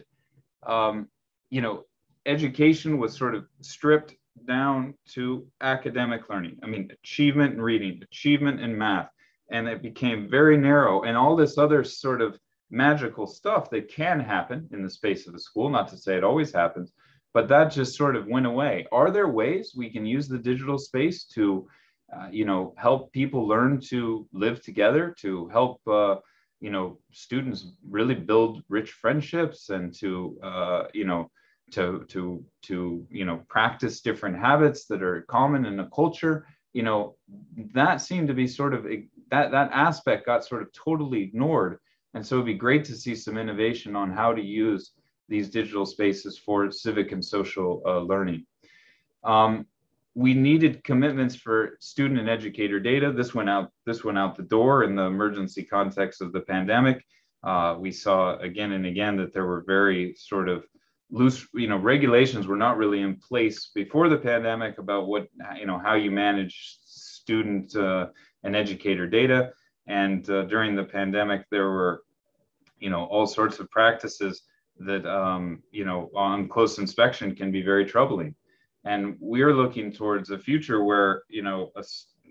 A: um, you know, education was sort of stripped down to academic learning. I mean, achievement in reading, achievement in math, and it became very narrow. And all this other sort of magical stuff that can happen in the space of the school. Not to say it always happens, but that just sort of went away. Are there ways we can use the digital space to, uh, you know, help people learn to live together, to help, uh, you know, students really build rich friendships and to, uh, you know, to to to you know practice different habits that are common in a culture you know that seemed to be sort of that that aspect got sort of totally ignored and so it'd be great to see some innovation on how to use these digital spaces for civic and social uh, learning. Um, we needed commitments for student and educator data. This went out. This went out the door in the emergency context of the pandemic. Uh, we saw again and again that there were very sort of loose, you know, regulations were not really in place before the pandemic about what, you know, how you manage student uh, and educator data. And uh, during the pandemic, there were, you know, all sorts of practices that, um, you know, on close inspection can be very troubling. And we're looking towards a future where, you know, a,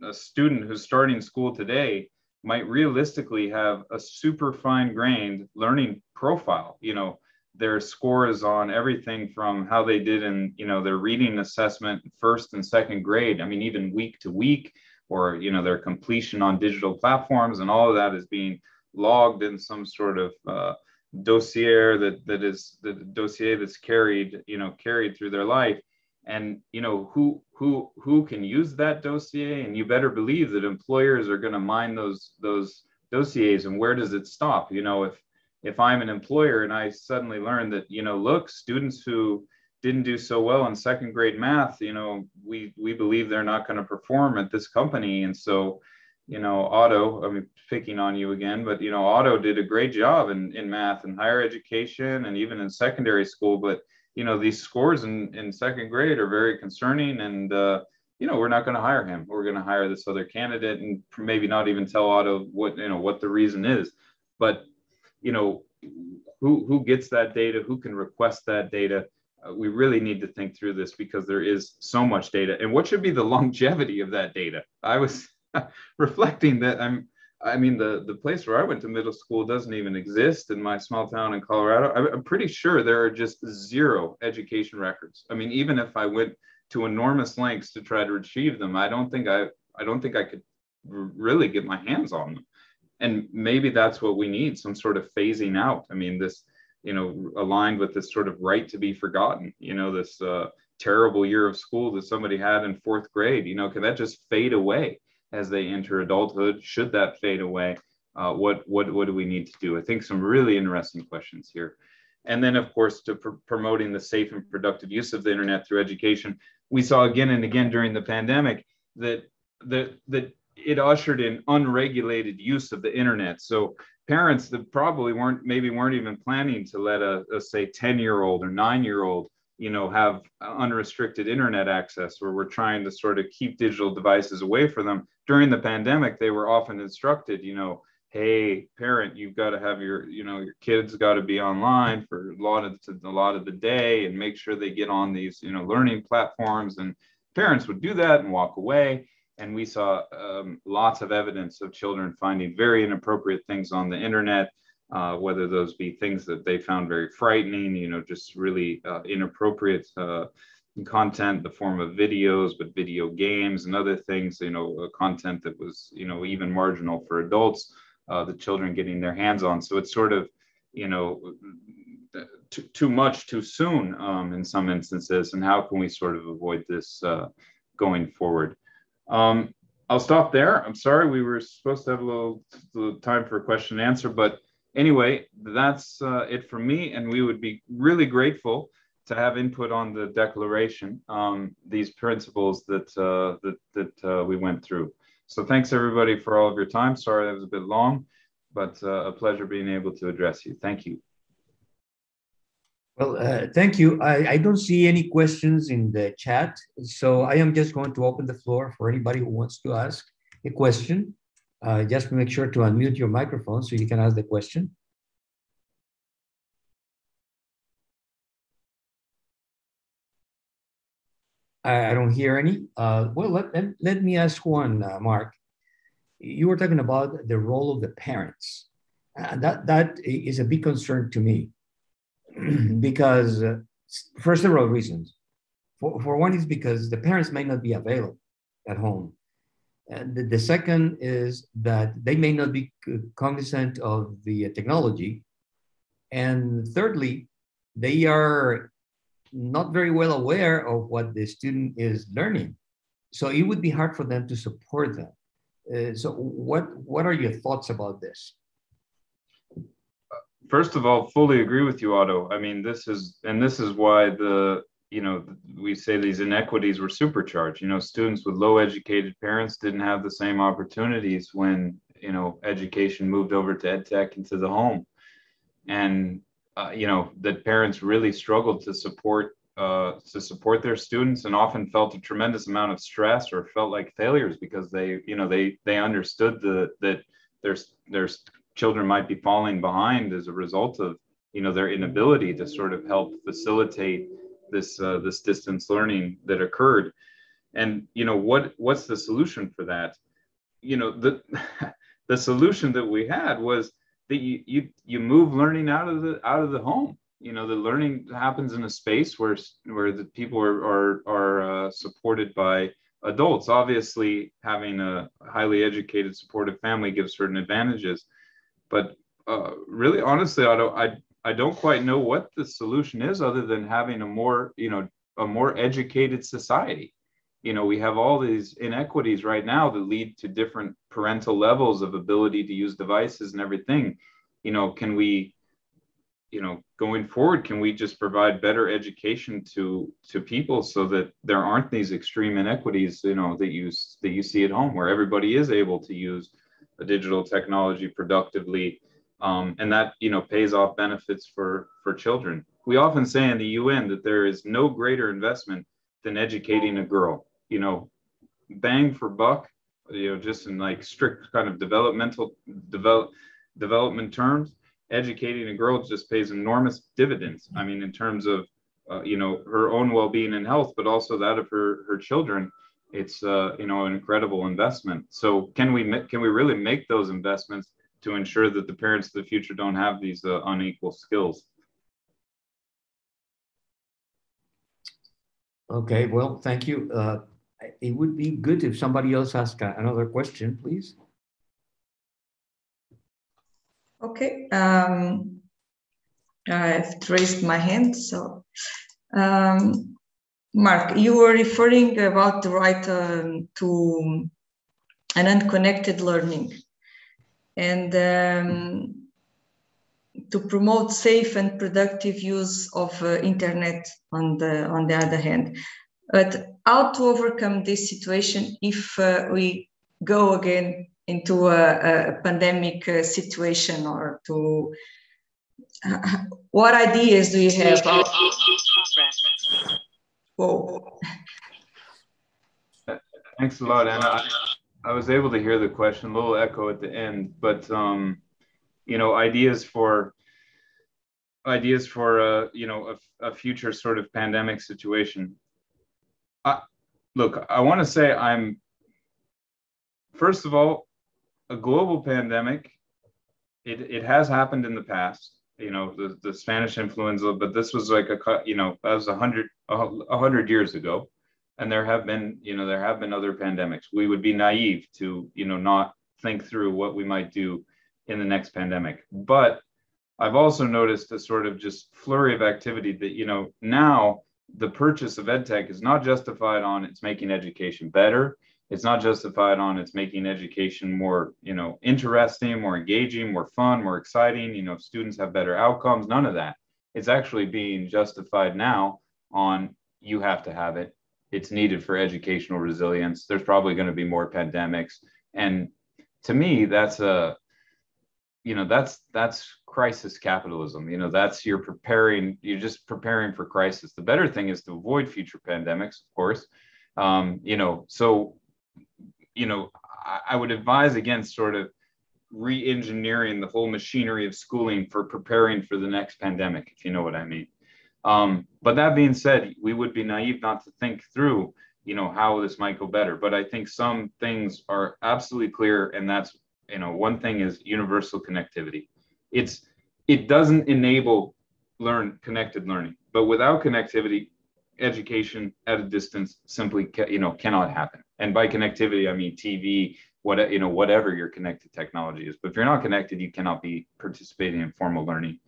A: a student who's starting school today might realistically have a super fine grained learning profile. You know, their scores on everything from how they did in, you know, their reading assessment first and second grade. I mean, even week to week, or you know their completion on digital platforms and all of that is being logged in some sort of uh, dossier that that is the dossier that's carried you know carried through their life. And you know who who who can use that dossier? And you better believe that employers are going to mine those those dossiers. And where does it stop? You know if if i'm an employer and i suddenly learn that you know look students who didn't do so well in second grade math, you know, we we believe they're not going to perform at this company, and so, you know, Otto, I mean, picking on you again, but you know, Otto did a great job in in math and higher education and even in secondary school, but you know, these scores in in second grade are very concerning, and uh, you know, we're not going to hire him. We're going to hire this other candidate, and maybe not even tell Otto what you know what the reason is, but you know, who who gets that data, who can request that data? Uh, we really need to think through this because there is so much data. And what should be the *laughs* longevity of that data? I was *laughs* reflecting that i'm i mean the the place where i went to middle school doesn't even exist in my small town in colorado. I'm pretty sure there are just zero education records. I mean even if i went to enormous lengths to try to retrieve them i don't think i i don't think i could really get my hands on them. And maybe that's what we need some sort of phasing out. I mean this you know, aligned with this sort of right to be forgotten, you know, this uh, terrible year of school that somebody had in fourth grade, you know, can that just fade away as they enter adulthood? Should that fade away? Uh, what, what, what do we need to do? I think some really interesting questions here. And then, of course, to pr promoting the safe and productive use of the internet through education, we saw again and again during the pandemic that that that it ushered in unregulated use of the internet. So parents that probably weren't maybe weren't even planning to let a, a say 10 year old or 9 year old you know have unrestricted internet access where we're trying to sort of keep digital devices away from them during the pandemic, they were often instructed, you know, hey parent you've got to have your you know your kids got to be online for a lot of a lot of the day and make sure they get on these you know learning platforms. And parents would do that and walk away. And we saw um, lots of evidence of children finding very inappropriate things on the internet uh, whether those be things that they found very frightening you know just really uh, inappropriate uh, content the form of videos but video games and other things you know uh, content that was you know even marginal for adults uh, the children getting their hands on. So it's sort of, you know, too, too much too soon um, in some instances. And how can we sort of avoid this uh, going forward? Um, I'll stop there. I'm sorry, we were supposed to have a little, little time for a question and answer, but anyway, that's uh, it for me. And we would be really grateful to have input on the declaration, um, these principles that, uh, that, that uh, we went through. So thanks everybody for all of your time. Sorry that was a bit long, but uh, a pleasure being able to address you. Thank you.
B: Well, uh, thank you. I, I, don't see any questions in the chat, so I am just going to open the floor for anybody who wants to ask a question. Uh, just make sure to unmute your microphone so you can ask the question. I, I don't hear any. Uh, well, let, let, let, me ask one, uh, Mark. You were talking about the role of the parents. Uh, that, that is a big concern to me *clears throat* because, uh, for several reasons. For, for one is because the parents may not be available at home. And the, the second is that they may not be cognizant of the technology. And thirdly, they are not very well aware of what the student is learning. So it would be hard for them to support them. Uh, so what, what are your thoughts about this?
A: First of all, fully agree with you, Otto. I mean, this is, and this is why the, you know, we say these inequities were supercharged. You know, students with low educated parents didn't have the same opportunities when, you know, education moved over to ed tech into the home. And uh, you know that parents really struggled to support uh, to support their students and often felt a tremendous amount of stress or felt like failures because they you know they they understood the that their their children might be falling behind as a result of you know their inability to sort of help facilitate this uh, this distance learning that occurred. And you know what what's the solution for that? You know the *laughs* the solution that we had was that you you you move learning out of the out of the home. You know the learning happens in a space where where the people are are, are uh, supported by adults. Obviously having a highly educated supportive family gives certain advantages but uh, really honestly Otto, i i don't quite know what the solution is other than having a more you know a more educated society you know we have all these inequities right now that lead to different parental levels of ability to use devices and everything. You know can we you know going forward can we just provide better education to to people so that there aren't these extreme inequities you know that you that you see at home where everybody is able to use a digital technology productively um, and that you know pays off benefits for for children? We often say in the un that there is no greater investment than educating a girl you know, bang for buck, you know, just in like strict kind of developmental develop development terms, educating a girl just pays enormous dividends. I mean, in terms of uh, you know her own well-being and health, but also that of her her children. It's uh, you know an incredible investment. So can we can we really make those investments to ensure that the parents of the future don't have these uh, unequal skills?
B: Okay, well, thank you. It would be good if somebody else asked another question, please.
C: Okay, um, I've raised my hand. So, um, Mark, you were referring about the right um, to an unconnected learning, and um, to promote safe and productive use of uh, internet on the on the other hand. But how to overcome this situation if uh, we go again into a, a pandemic uh, situation or to uh, what ideas do you have?
A: Whoa. Thanks a lot, Anna. I was able to hear the question, a little echo at the end, but um, you know, ideas for ideas for a you know a, a future sort of pandemic situation. I, look, I want to say I'm first of all a global pandemic. It it has happened in the past. You know, the, the Spanish influenza, but this was like a you know that was a hundred a hundred years ago, and there have been you know there have been other pandemics. We would be naive to you know not think through what we might do in the next pandemic, but I've also noticed a sort of just flurry of activity that, you know, now the purchase of EdTech is not justified on it's making education better. It's not justified on it's making education more, you know, interesting, more engaging, more fun, more exciting. You know, students have better outcomes. None of that. It's actually being justified now on you have to have it. It's needed for educational resilience. There's probably going to be more pandemics. And to me, that's a you know that's that's crisis capitalism. You know that's you're preparing you're just preparing for crisis. The better thing is to avoid future pandemics of course. Um, you know so you know I, I would advise against sort of re-engineering the whole machinery of schooling for preparing for the next pandemic if you know what i mean. Um, but that being said we would be naive not to think through you know how this might go better. But i think some things are absolutely clear and that's you know one thing is universal connectivity it's it doesn't enable learn connected learning. But without connectivity education at a distance simply ca- you know cannot happen. And by connectivity i mean tv what you know whatever your connected technology is. But if you're not connected you cannot be participating in formal learning.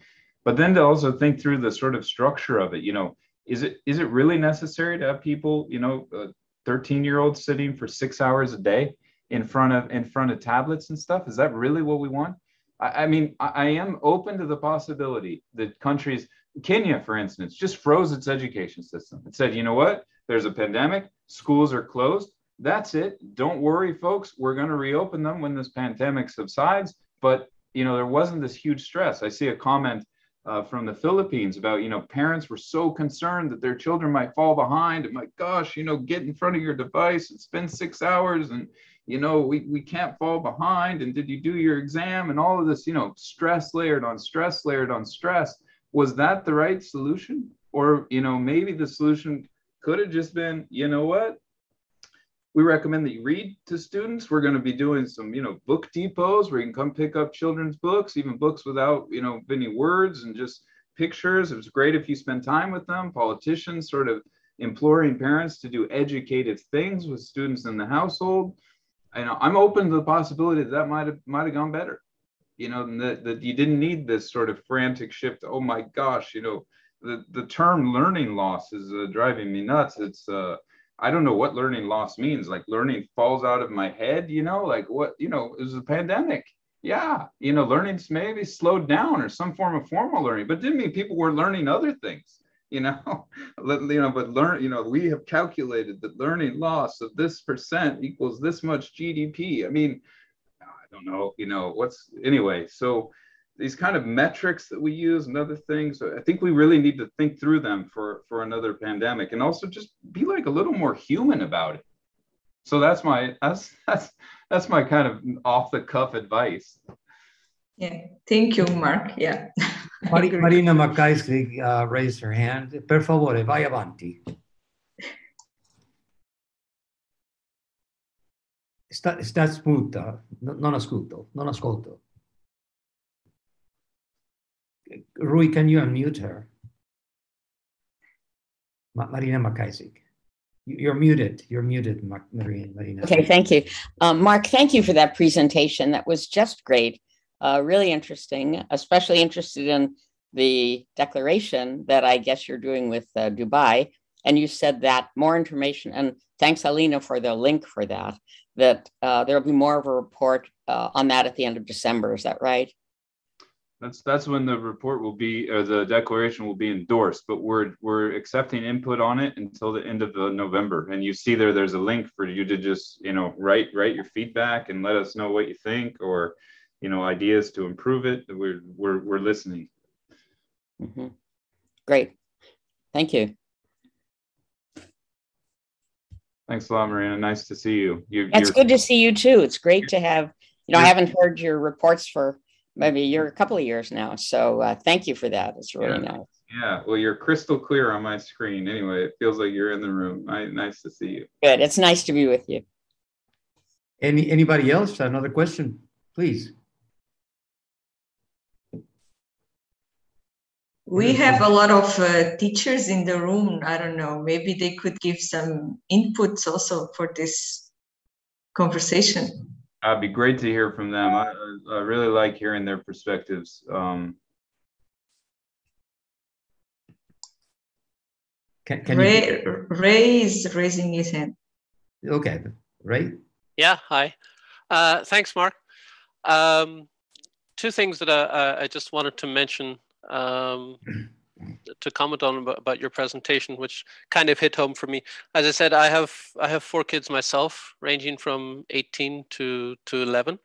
A: But then to also think through the sort of structure of it you know is it is it really necessary to have people you know uh, 13 year olds sitting for six hours a day in front of in front of tablets and stuff? Is that really what we want i, I mean I, I, am open to the possibility that countries kenya for instance just froze its education system. It said you know what? There's a pandemic. Schools are closed. That's it. Don't worry folks. We're going to reopen them when this pandemic subsides. But you know there wasn't this huge stress. I see a comment uh, from the Philippines about, you know, parents were so concerned that their children might fall behind. And my gosh, you know, get in front of your device and spend six hours and, you know, we, we can't fall behind. And did you do your exam? And all of this, you know, stress layered on stress layered on stress. Was that the right solution? Or, you know, maybe the solution could have just been, you know what? We recommend that you read to students. We're going to be doing some, you know, book depots where you can come pick up children's books, even books without, you know, any words and just pictures. It was great if you spend time with them. Politicians sort of imploring parents to do educated things with students in the household know, I'm open to the possibility that that might have might have gone better. You know, that, that you didn't need this sort of frantic shift. Oh my gosh, you know, the, the term learning loss is uh, driving me nuts. It's uh, I don't know what learning loss means. Like learning falls out of my head. You know, like what you know, it was a pandemic. Yeah, you know, learning's maybe slowed down or some form of formal learning, but didn't mean people were learning other things *laughs* you know you know but learn you know we have calculated that learning loss of this percent equals this much gdp i mean i don't know you know what's anyway so these kind of metrics that we use and other things i think we really need to think through them for for another pandemic and also just be like a little more human about it. So that's my that's that's that's my kind of off the cuff advice.
C: Yeah. Thank you mark. Yeah *laughs*
B: Marina McKissick uh, raised her hand. Per favore, vai avanti. Sta, sta smuta, non ascolto, non ascolto. Rui, can you unmute her? Ma Marina McKissick. You're muted. You're muted, Marina. Marina.
E: Okay, thank you. Um, Mark, thank you for that presentation. That was just great uh, really interesting, especially interested in the declaration that I guess you're doing with uh, Dubai. And you said that more information, and thanks, Alina, for the link for that, that uh, there'll be more of a report uh, on that at the end of December. Is that right?
A: That's that's when the report will be, or the declaration will be endorsed. But we're we're accepting input on it until the end of the November. And you see there, there's a link for you to just you know write write your feedback and let us know what you think, or you know ideas to improve it we're we're, we're listening
E: mm-hmm. great thank you
A: Thanks a lot, Marina. Nice to see you. you
E: it's good to see you too. It's great to have, you know, I haven't heard your reports for maybe you're a couple of years now. So uh, thank you for that. It's really
A: yeah.
E: nice.
A: Yeah, well, you're crystal clear on my screen. Anyway, it feels like you're in the room. nice to see you.
E: Good. It's nice to be with you.
B: Any anybody else? Another question, please.
C: We have a lot of uh, teachers in the room. I don't know. Maybe they could give some inputs also for this conversation.
A: It'd be great to hear from them. I, I really like hearing their perspectives. Um,
C: can, can Ray, you... Ray is raising his hand.
B: Okay, Ray.
F: Yeah. Hi. Uh, thanks, Mark. Um, two things that I, I just wanted to mention um, *clears throat* to comment on about your presentation, which kind of hit home for me. As I said, I have I have four kids myself, ranging from 18 to to 11,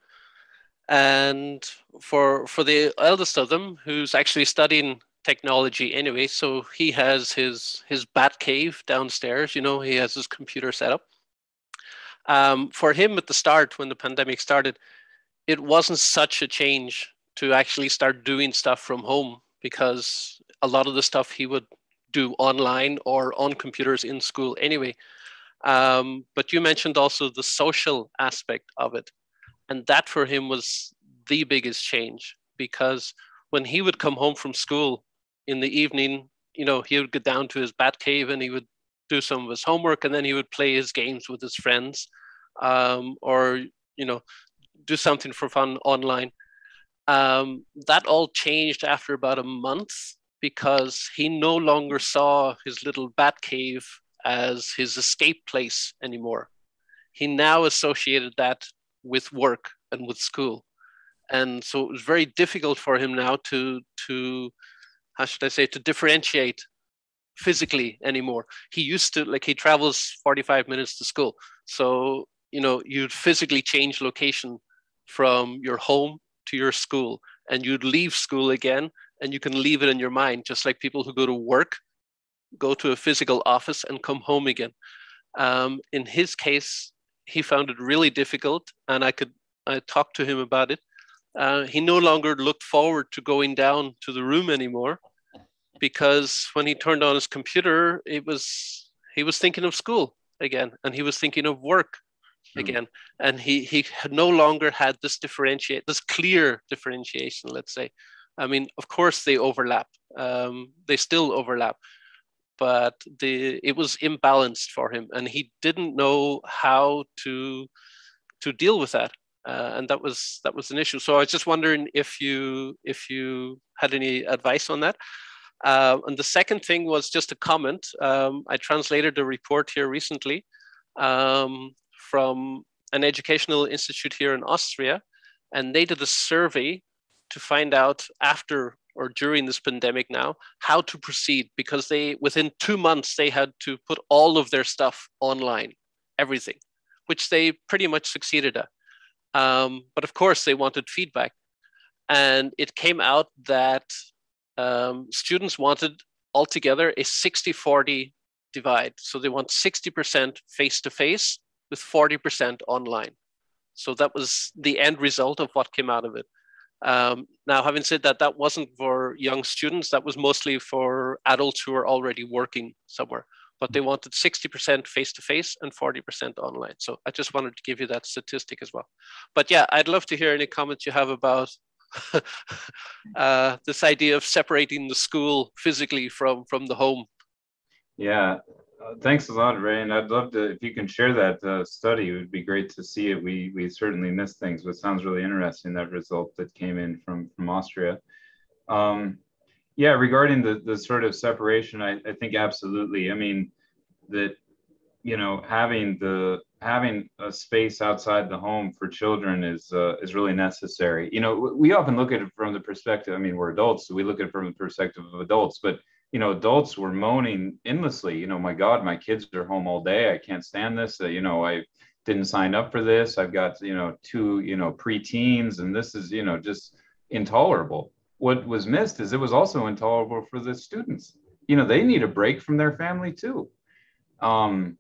F: and for for the eldest of them, who's actually studying technology anyway, so he has his his bat cave downstairs. You know, he has his computer set up. Um, for him, at the start when the pandemic started, it wasn't such a change to actually start doing stuff from home because a lot of the stuff he would do online or on computers in school anyway. Um, but you mentioned also the social aspect of it. And that for him was the biggest change because when he would come home from school in the evening, you know, he would get down to his bat cave and he would do some of his homework and then he would play his games with his friends um, or, you know, do something for fun online. Um, that all changed after about a month because he no longer saw his little bat cave as his escape place anymore. He now associated that with work and with school. And so it was very difficult for him now to, to how should I say, to differentiate physically anymore. He used to, like, he travels 45 minutes to school. So, you know, you'd physically change location from your home to your school and you'd leave school again and you can leave it in your mind just like people who go to work go to a physical office and come home again. Um, in his case he found it really difficult and i could i talked to him about it. Uh, he no longer looked forward to going down to the room anymore because when he turned on his computer it was he was thinking of school again and he was thinking of work Hmm. again. And he he no longer had this differentiate this clear differentiation let's say. I mean of course they overlap um, they still overlap but the it was imbalanced for him and he didn't know how to to deal with that uh, and that was that was an issue. So i was just wondering if you if you had any advice on that. Uh, and the second thing was just a comment. Um, i translated a report here recently. Um, from an educational institute here in Austria, and they did a survey to find out after or during this pandemic now how to proceed because they within two months they had to put all of their stuff online, everything, which they pretty much succeeded at. Um, but of course, they wanted feedback, and it came out that um, students wanted altogether a 60-40 divide. So they want 60% face-to-face with 40% online. So that was the end result of what came out of it. Um, now, having said that, that wasn't for young students, that was mostly for adults who are already working somewhere. But they wanted 60% face to face and 40% online. So I just wanted to give you that statistic as well. But yeah, I'd love to hear any comments you have about *laughs* uh, this idea of separating the school physically from, from the home.
A: Yeah, thanks a lot, Ray. And I'd love to, if you can share that uh, study, it would be great to see it. We we certainly missed things, but sounds really interesting that result that came in from from Austria. Um, yeah, regarding the the sort of separation, I, I think absolutely. I mean, that you know having the having a space outside the home for children is uh, is really necessary. You know, we often look at it from the perspective. I mean, we're adults, so we look at it from the perspective of adults, but you know, adults were moaning endlessly, you know, my God, my kids are home all day. I can't stand this. Uh, you know, I didn't sign up for this. I've got, you know, two, you know, preteens, and this is, you know, just intolerable. What was missed is it was also intolerable for the students. You know, they need a break from their family too. Um,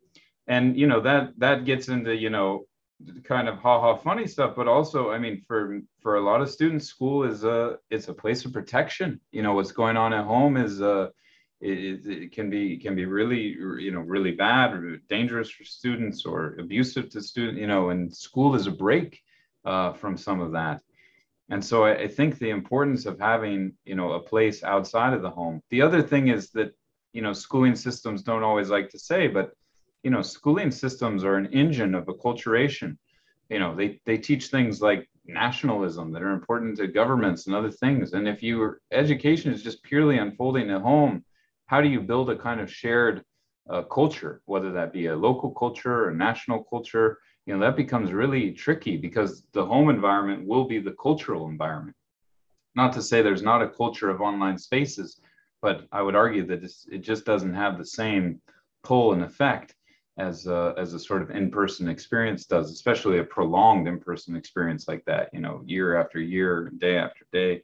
A: and you know that that gets into you know kind of ha ha funny stuff but also i mean for for a lot of students school is a it's a place of protection. You know what's going on at home is uh it, it can be can be really you know really bad or dangerous for students or abusive to students you know and school is a break uh, from some of that. And so I, I think the importance of having you know a place outside of the home. The other thing is that you know schooling systems don't always like to say but you know schooling systems are an engine of acculturation. You know they they teach things like nationalism that are important to governments and other things. And if your education is just purely unfolding at home how do you build a kind of shared uh, culture whether that be a local culture or a national culture? You know that becomes really tricky because the home environment will be the cultural environment. Not to say there's not a culture of online spaces but i would argue that it just doesn't have the same pull and effect as a, as a sort of in-person experience does, especially a prolonged in-person experience like that, you know, year after year, day after day.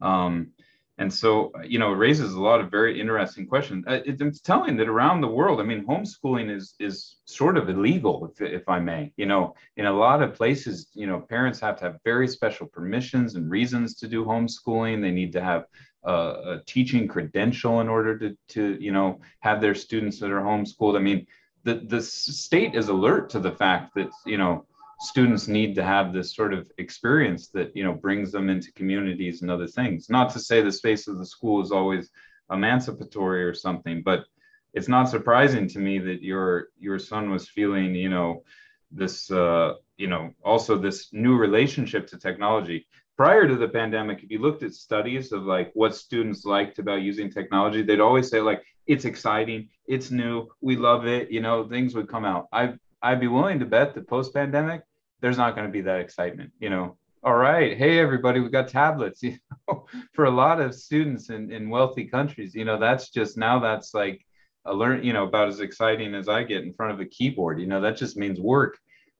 A: Um, and so, you know, it raises a lot of very interesting questions. Uh, it's telling that around the world, I mean, homeschooling is is sort of illegal, if, if I may. You know, in a lot of places, you know, parents have to have very special permissions and reasons to do homeschooling. They need to have a teaching credential in order to, to, you know, have their students that are homeschooled. I mean, the, the state is alert to the fact that you know students need to have this sort of experience that you know brings them into communities and other things. Not to say the space of the school is always emancipatory or something but it's not surprising to me that your your son was feeling you know this uh, you know also this new relationship to technology. Prior to the pandemic if you looked at studies of like what students liked about using technology they'd always say like it's exciting, it's new, we love it, you know, things would come out. I I'd be willing to bet that post pandemic, there's not going to be that excitement, you know. All right, hey everybody, we got tablets. *laughs* You know, for a lot of students in, in wealthy countries, you know, that's just now that's like a learn, you know, about as exciting as I get in front of a keyboard. You know, that just means work.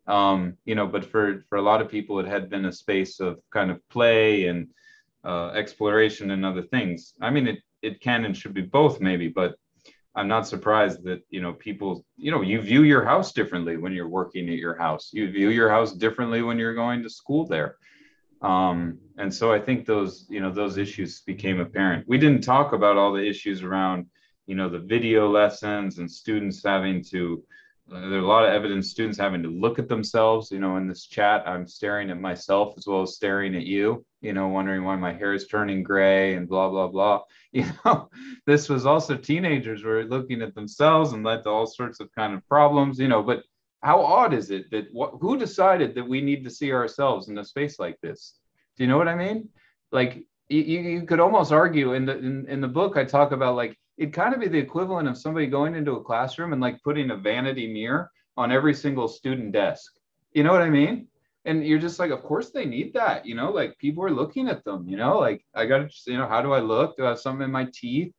A: Um, you know, but for for a lot of people, it had been a space of kind of play and uh, exploration and other things. I mean, it it can and should be both maybe but i'm not surprised that you know people you know you view your house differently when you're working at your house. You view your house differently when you're going to school there. Um, and so i think those you know those issues became apparent. We didn't talk about all the issues around you know the video lessons and students having to there's a lot of evidence students having to look at themselves you know in this chat. I'm staring at myself as well as staring at you you know wondering why my hair is turning gray and blah blah blah. *laughs* You know this was also teenagers were looking at themselves and led to all sorts of kind of problems you know but how odd is it that what who decided that we need to see ourselves in a space like this? Do you know what i mean? Like you, you could almost argue in the in, in the book i talk about like it'd kind of be the equivalent of somebody going into a classroom and like putting a vanity mirror on every single student desk. You know what I mean? And you're just like, of course they need that, you know, like people are looking at them, you know, like I got to, you know, how do I look? Do I have something in my teeth?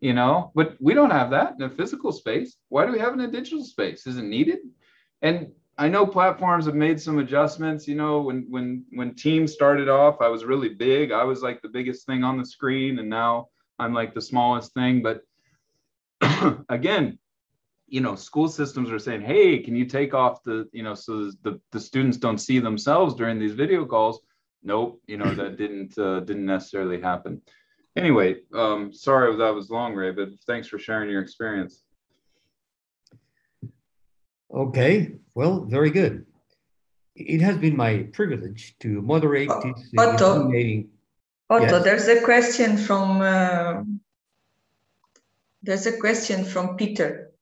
A: You know, but we don't have that in a physical space. Why do we have it in a digital space? Is it needed? And I know platforms have made some adjustments. You know, when when when Teams started off, I was really big. I was like the biggest thing on the screen, and now I'm like the smallest thing. But *clears throat* again, you know, school systems are saying, hey, can you take off the, you know, so the, the students don't see themselves during these video calls. Nope, you know, that didn't uh, didn't necessarily happen. Anyway, um, sorry that was long, Ray, but thanks for sharing your experience.
B: Okay, well, very good. It has been my privilege to moderate this
C: Otto, Otto, yes. there's a question from uh, there's a question from Peter.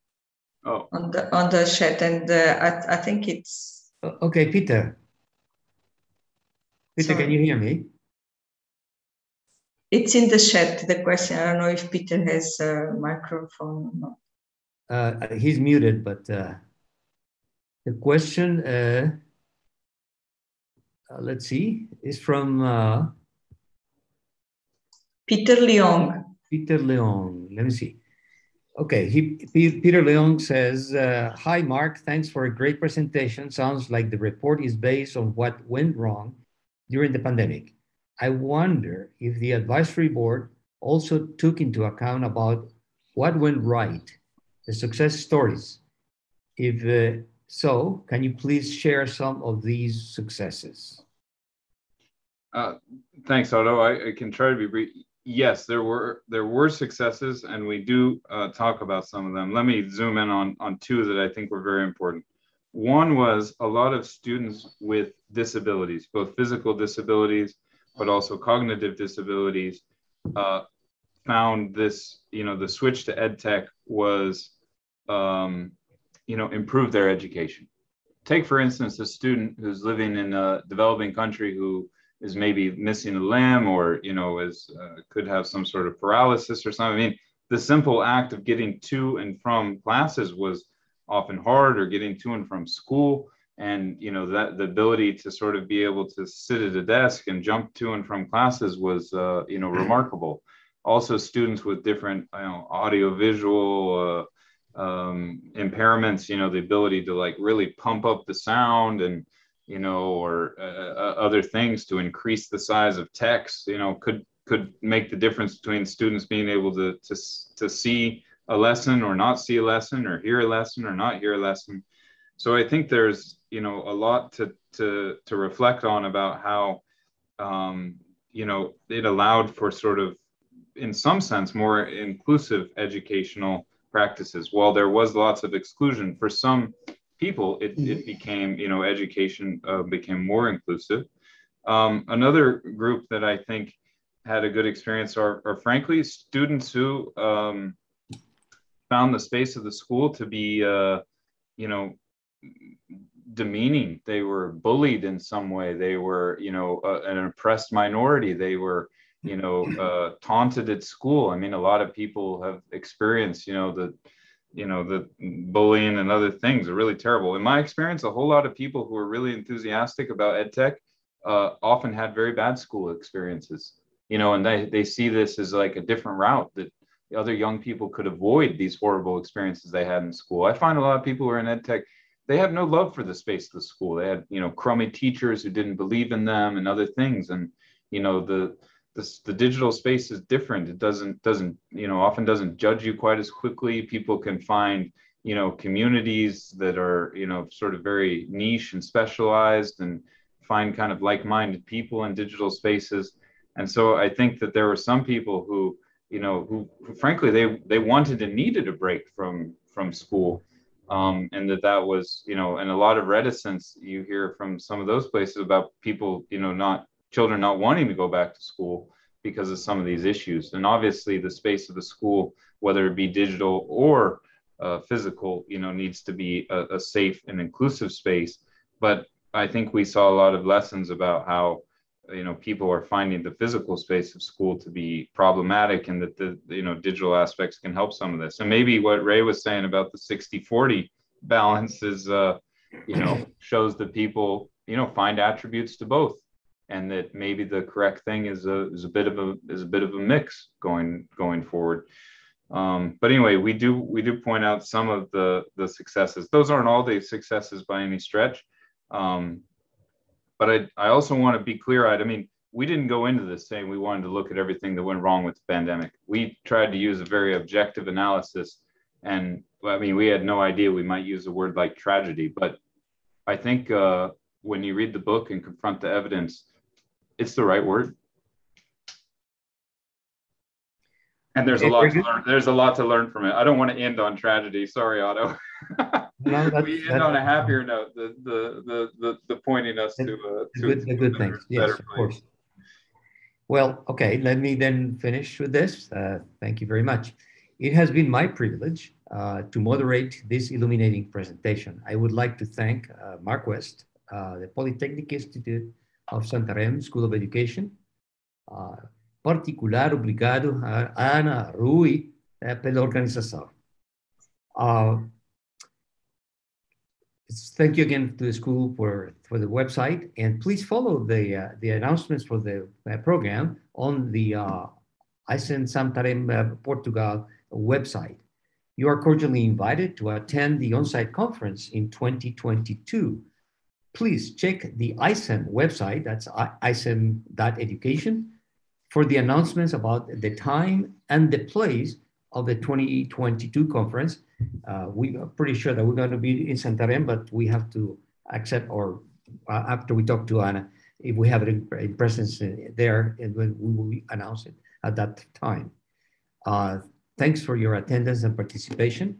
A: Oh.
C: On the on the chat, and uh, I, I think it's
B: okay, Peter. Peter, Sorry. can you hear me?
C: It's in the chat. The question. I don't know if Peter has a microphone or not.
B: Uh, he's muted, but uh, the question. Uh, uh let's see. Is from uh,
C: Peter Leong.
B: Peter Leong. Let me see. Okay, he, Peter Leong says, uh, Hi, Mark. Thanks for a great presentation. Sounds like the report is based on what went wrong during the pandemic. I wonder if the advisory board also took into account about what went right, the success stories. If uh, so, can you please share some of these successes?
A: Uh, thanks, Otto. I, I, can try to be brief. Yes, there were there were successes, and we do uh, talk about some of them. Let me zoom in on on two that I think were very important. One was a lot of students with disabilities, both physical disabilities, but also cognitive disabilities, uh, found this, you know, the switch to ed tech was, um, you know, improve their education. Take, for instance, a student who's living in a developing country who is maybe missing a limb or, you know, is uh, could have some sort of paralysis or something. I mean, the simple act of getting to and from classes was often hard or getting to and from school. And you know that the ability to sort of be able to sit at a desk and jump to and from classes was uh, you know remarkable. Also students with different you know audio visual uh, um, impairments you know the ability to like really pump up the sound and you know or uh, uh other things to increase the size of text you know could could make the difference between students being able to to, to see a lesson or not see a lesson or hear a lesson or not hear a lesson. So i think there's you know a lot to to to reflect on about how um, you know it allowed for sort of in some sense more inclusive educational practices. While there was lots of exclusion for some people it, mm-hmm. it became you know education uh, became more inclusive um, another group that i think had a good experience are, are frankly students who um, found the space of the school to be, uh, you know, demeaning. They were bullied in some way. They were, you know, uh, an oppressed minority. They were, you know, uh, taunted at school. I mean, a lot of people have experienced, you know, the, you know, the bullying and other things are really terrible. In my experience, a whole lot of people who are really enthusiastic about ed tech uh, often had very bad school experiences, you know, and they, they see this as like a different route that other young people could avoid these horrible experiences they had in school. I find a lot of people who are in ed tech, they have no love for the space of the school. They had, you know, crummy teachers who didn't believe in them and other things. And, you know, the, the, the digital space is different. It doesn't, doesn't, you know, often doesn't judge you quite as quickly. People can find, you know, communities that are, you know, sort of very niche and specialized and find kind of like-minded people in digital spaces. And so I think that there were some people who, you know, who, who, frankly they they wanted and needed a break from from school, um, and that that was you know, and a lot of reticence you hear from some of those places about people, you know, not children not wanting to go back to school because of some of these issues. And obviously, the space of the school, whether it be digital or uh, physical, you know, needs to be a, a safe and inclusive space. But I think we saw a lot of lessons about how you know people are finding the physical space of school to be problematic and that the you know digital aspects can help some of this and maybe what ray was saying about the 60 40 balance is uh you know *clears throat* shows that people you know find attributes to both and that maybe the correct thing is a is a bit of a is a bit of a mix going going forward um, but anyway we do we do point out some of the the successes those aren't all the successes by any stretch um, but I, I also want to be clear eyed. I mean, we didn't go into this saying we wanted to look at everything that went wrong with the pandemic. We tried to use a very objective analysis. And I mean, we had no idea we might use a word like tragedy. But I think uh, when you read the book and confront the evidence, it's the right word. And there's a lot to learn. There's a lot to learn from it. I don't want to end on tragedy. Sorry, Otto. *laughs* no, we end on a happier note. The the the the, the pointing us to, uh, to
B: good, the good things. Yes, of course. Well, okay. Let me then finish with this. Uh, thank you very much. It has been my privilege uh, to moderate this illuminating presentation. I would like to thank uh, Mark West, uh, the Polytechnic Institute of Santarém School of Education, uh, particular obrigado a Ana Rui uh, pela organização. Uh, thank you again to the school for, for the website, and please follow the, uh, the announcements for the uh, program on the uh, ICEM Santarém uh, Portugal website. You are cordially invited to attend the on-site conference in 2022. Please check the ICEM website, that's isem.education, for the announcements about the time and the place of the 2022 conference. Uh, we are pretty sure that we're going to be in Santarém, but we have to accept or uh, after we talk to Anna, if we have it in, in presence there, and we will announce it at that time. Uh, thanks for your attendance and participation.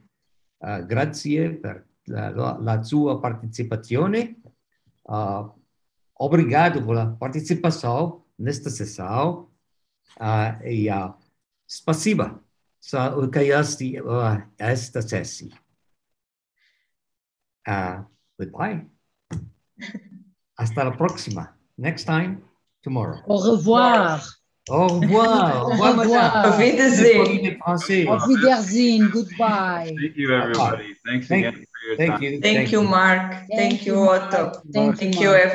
B: Uh, grazie per la, la, sua partecipazione. Uh, obrigado pela participação nesta sessão. Uh, e uh, spasiba za ukajasti uh, esta sessi. Uh, goodbye. *laughs* Hasta la próxima. Next time, tomorrow.
G: Au revoir.
B: Au revoir. *laughs*
G: Au revoir.
C: Auf Wiedersehen.
G: Auf Wiedersehen. Goodbye.
A: Thank you, everybody. Thanks
B: Thank,
A: again
B: thank
A: time.
B: You,
C: thank, thank you, Mark. Thank, thank you, Otto.
G: Thank,
C: thank
G: you,
C: you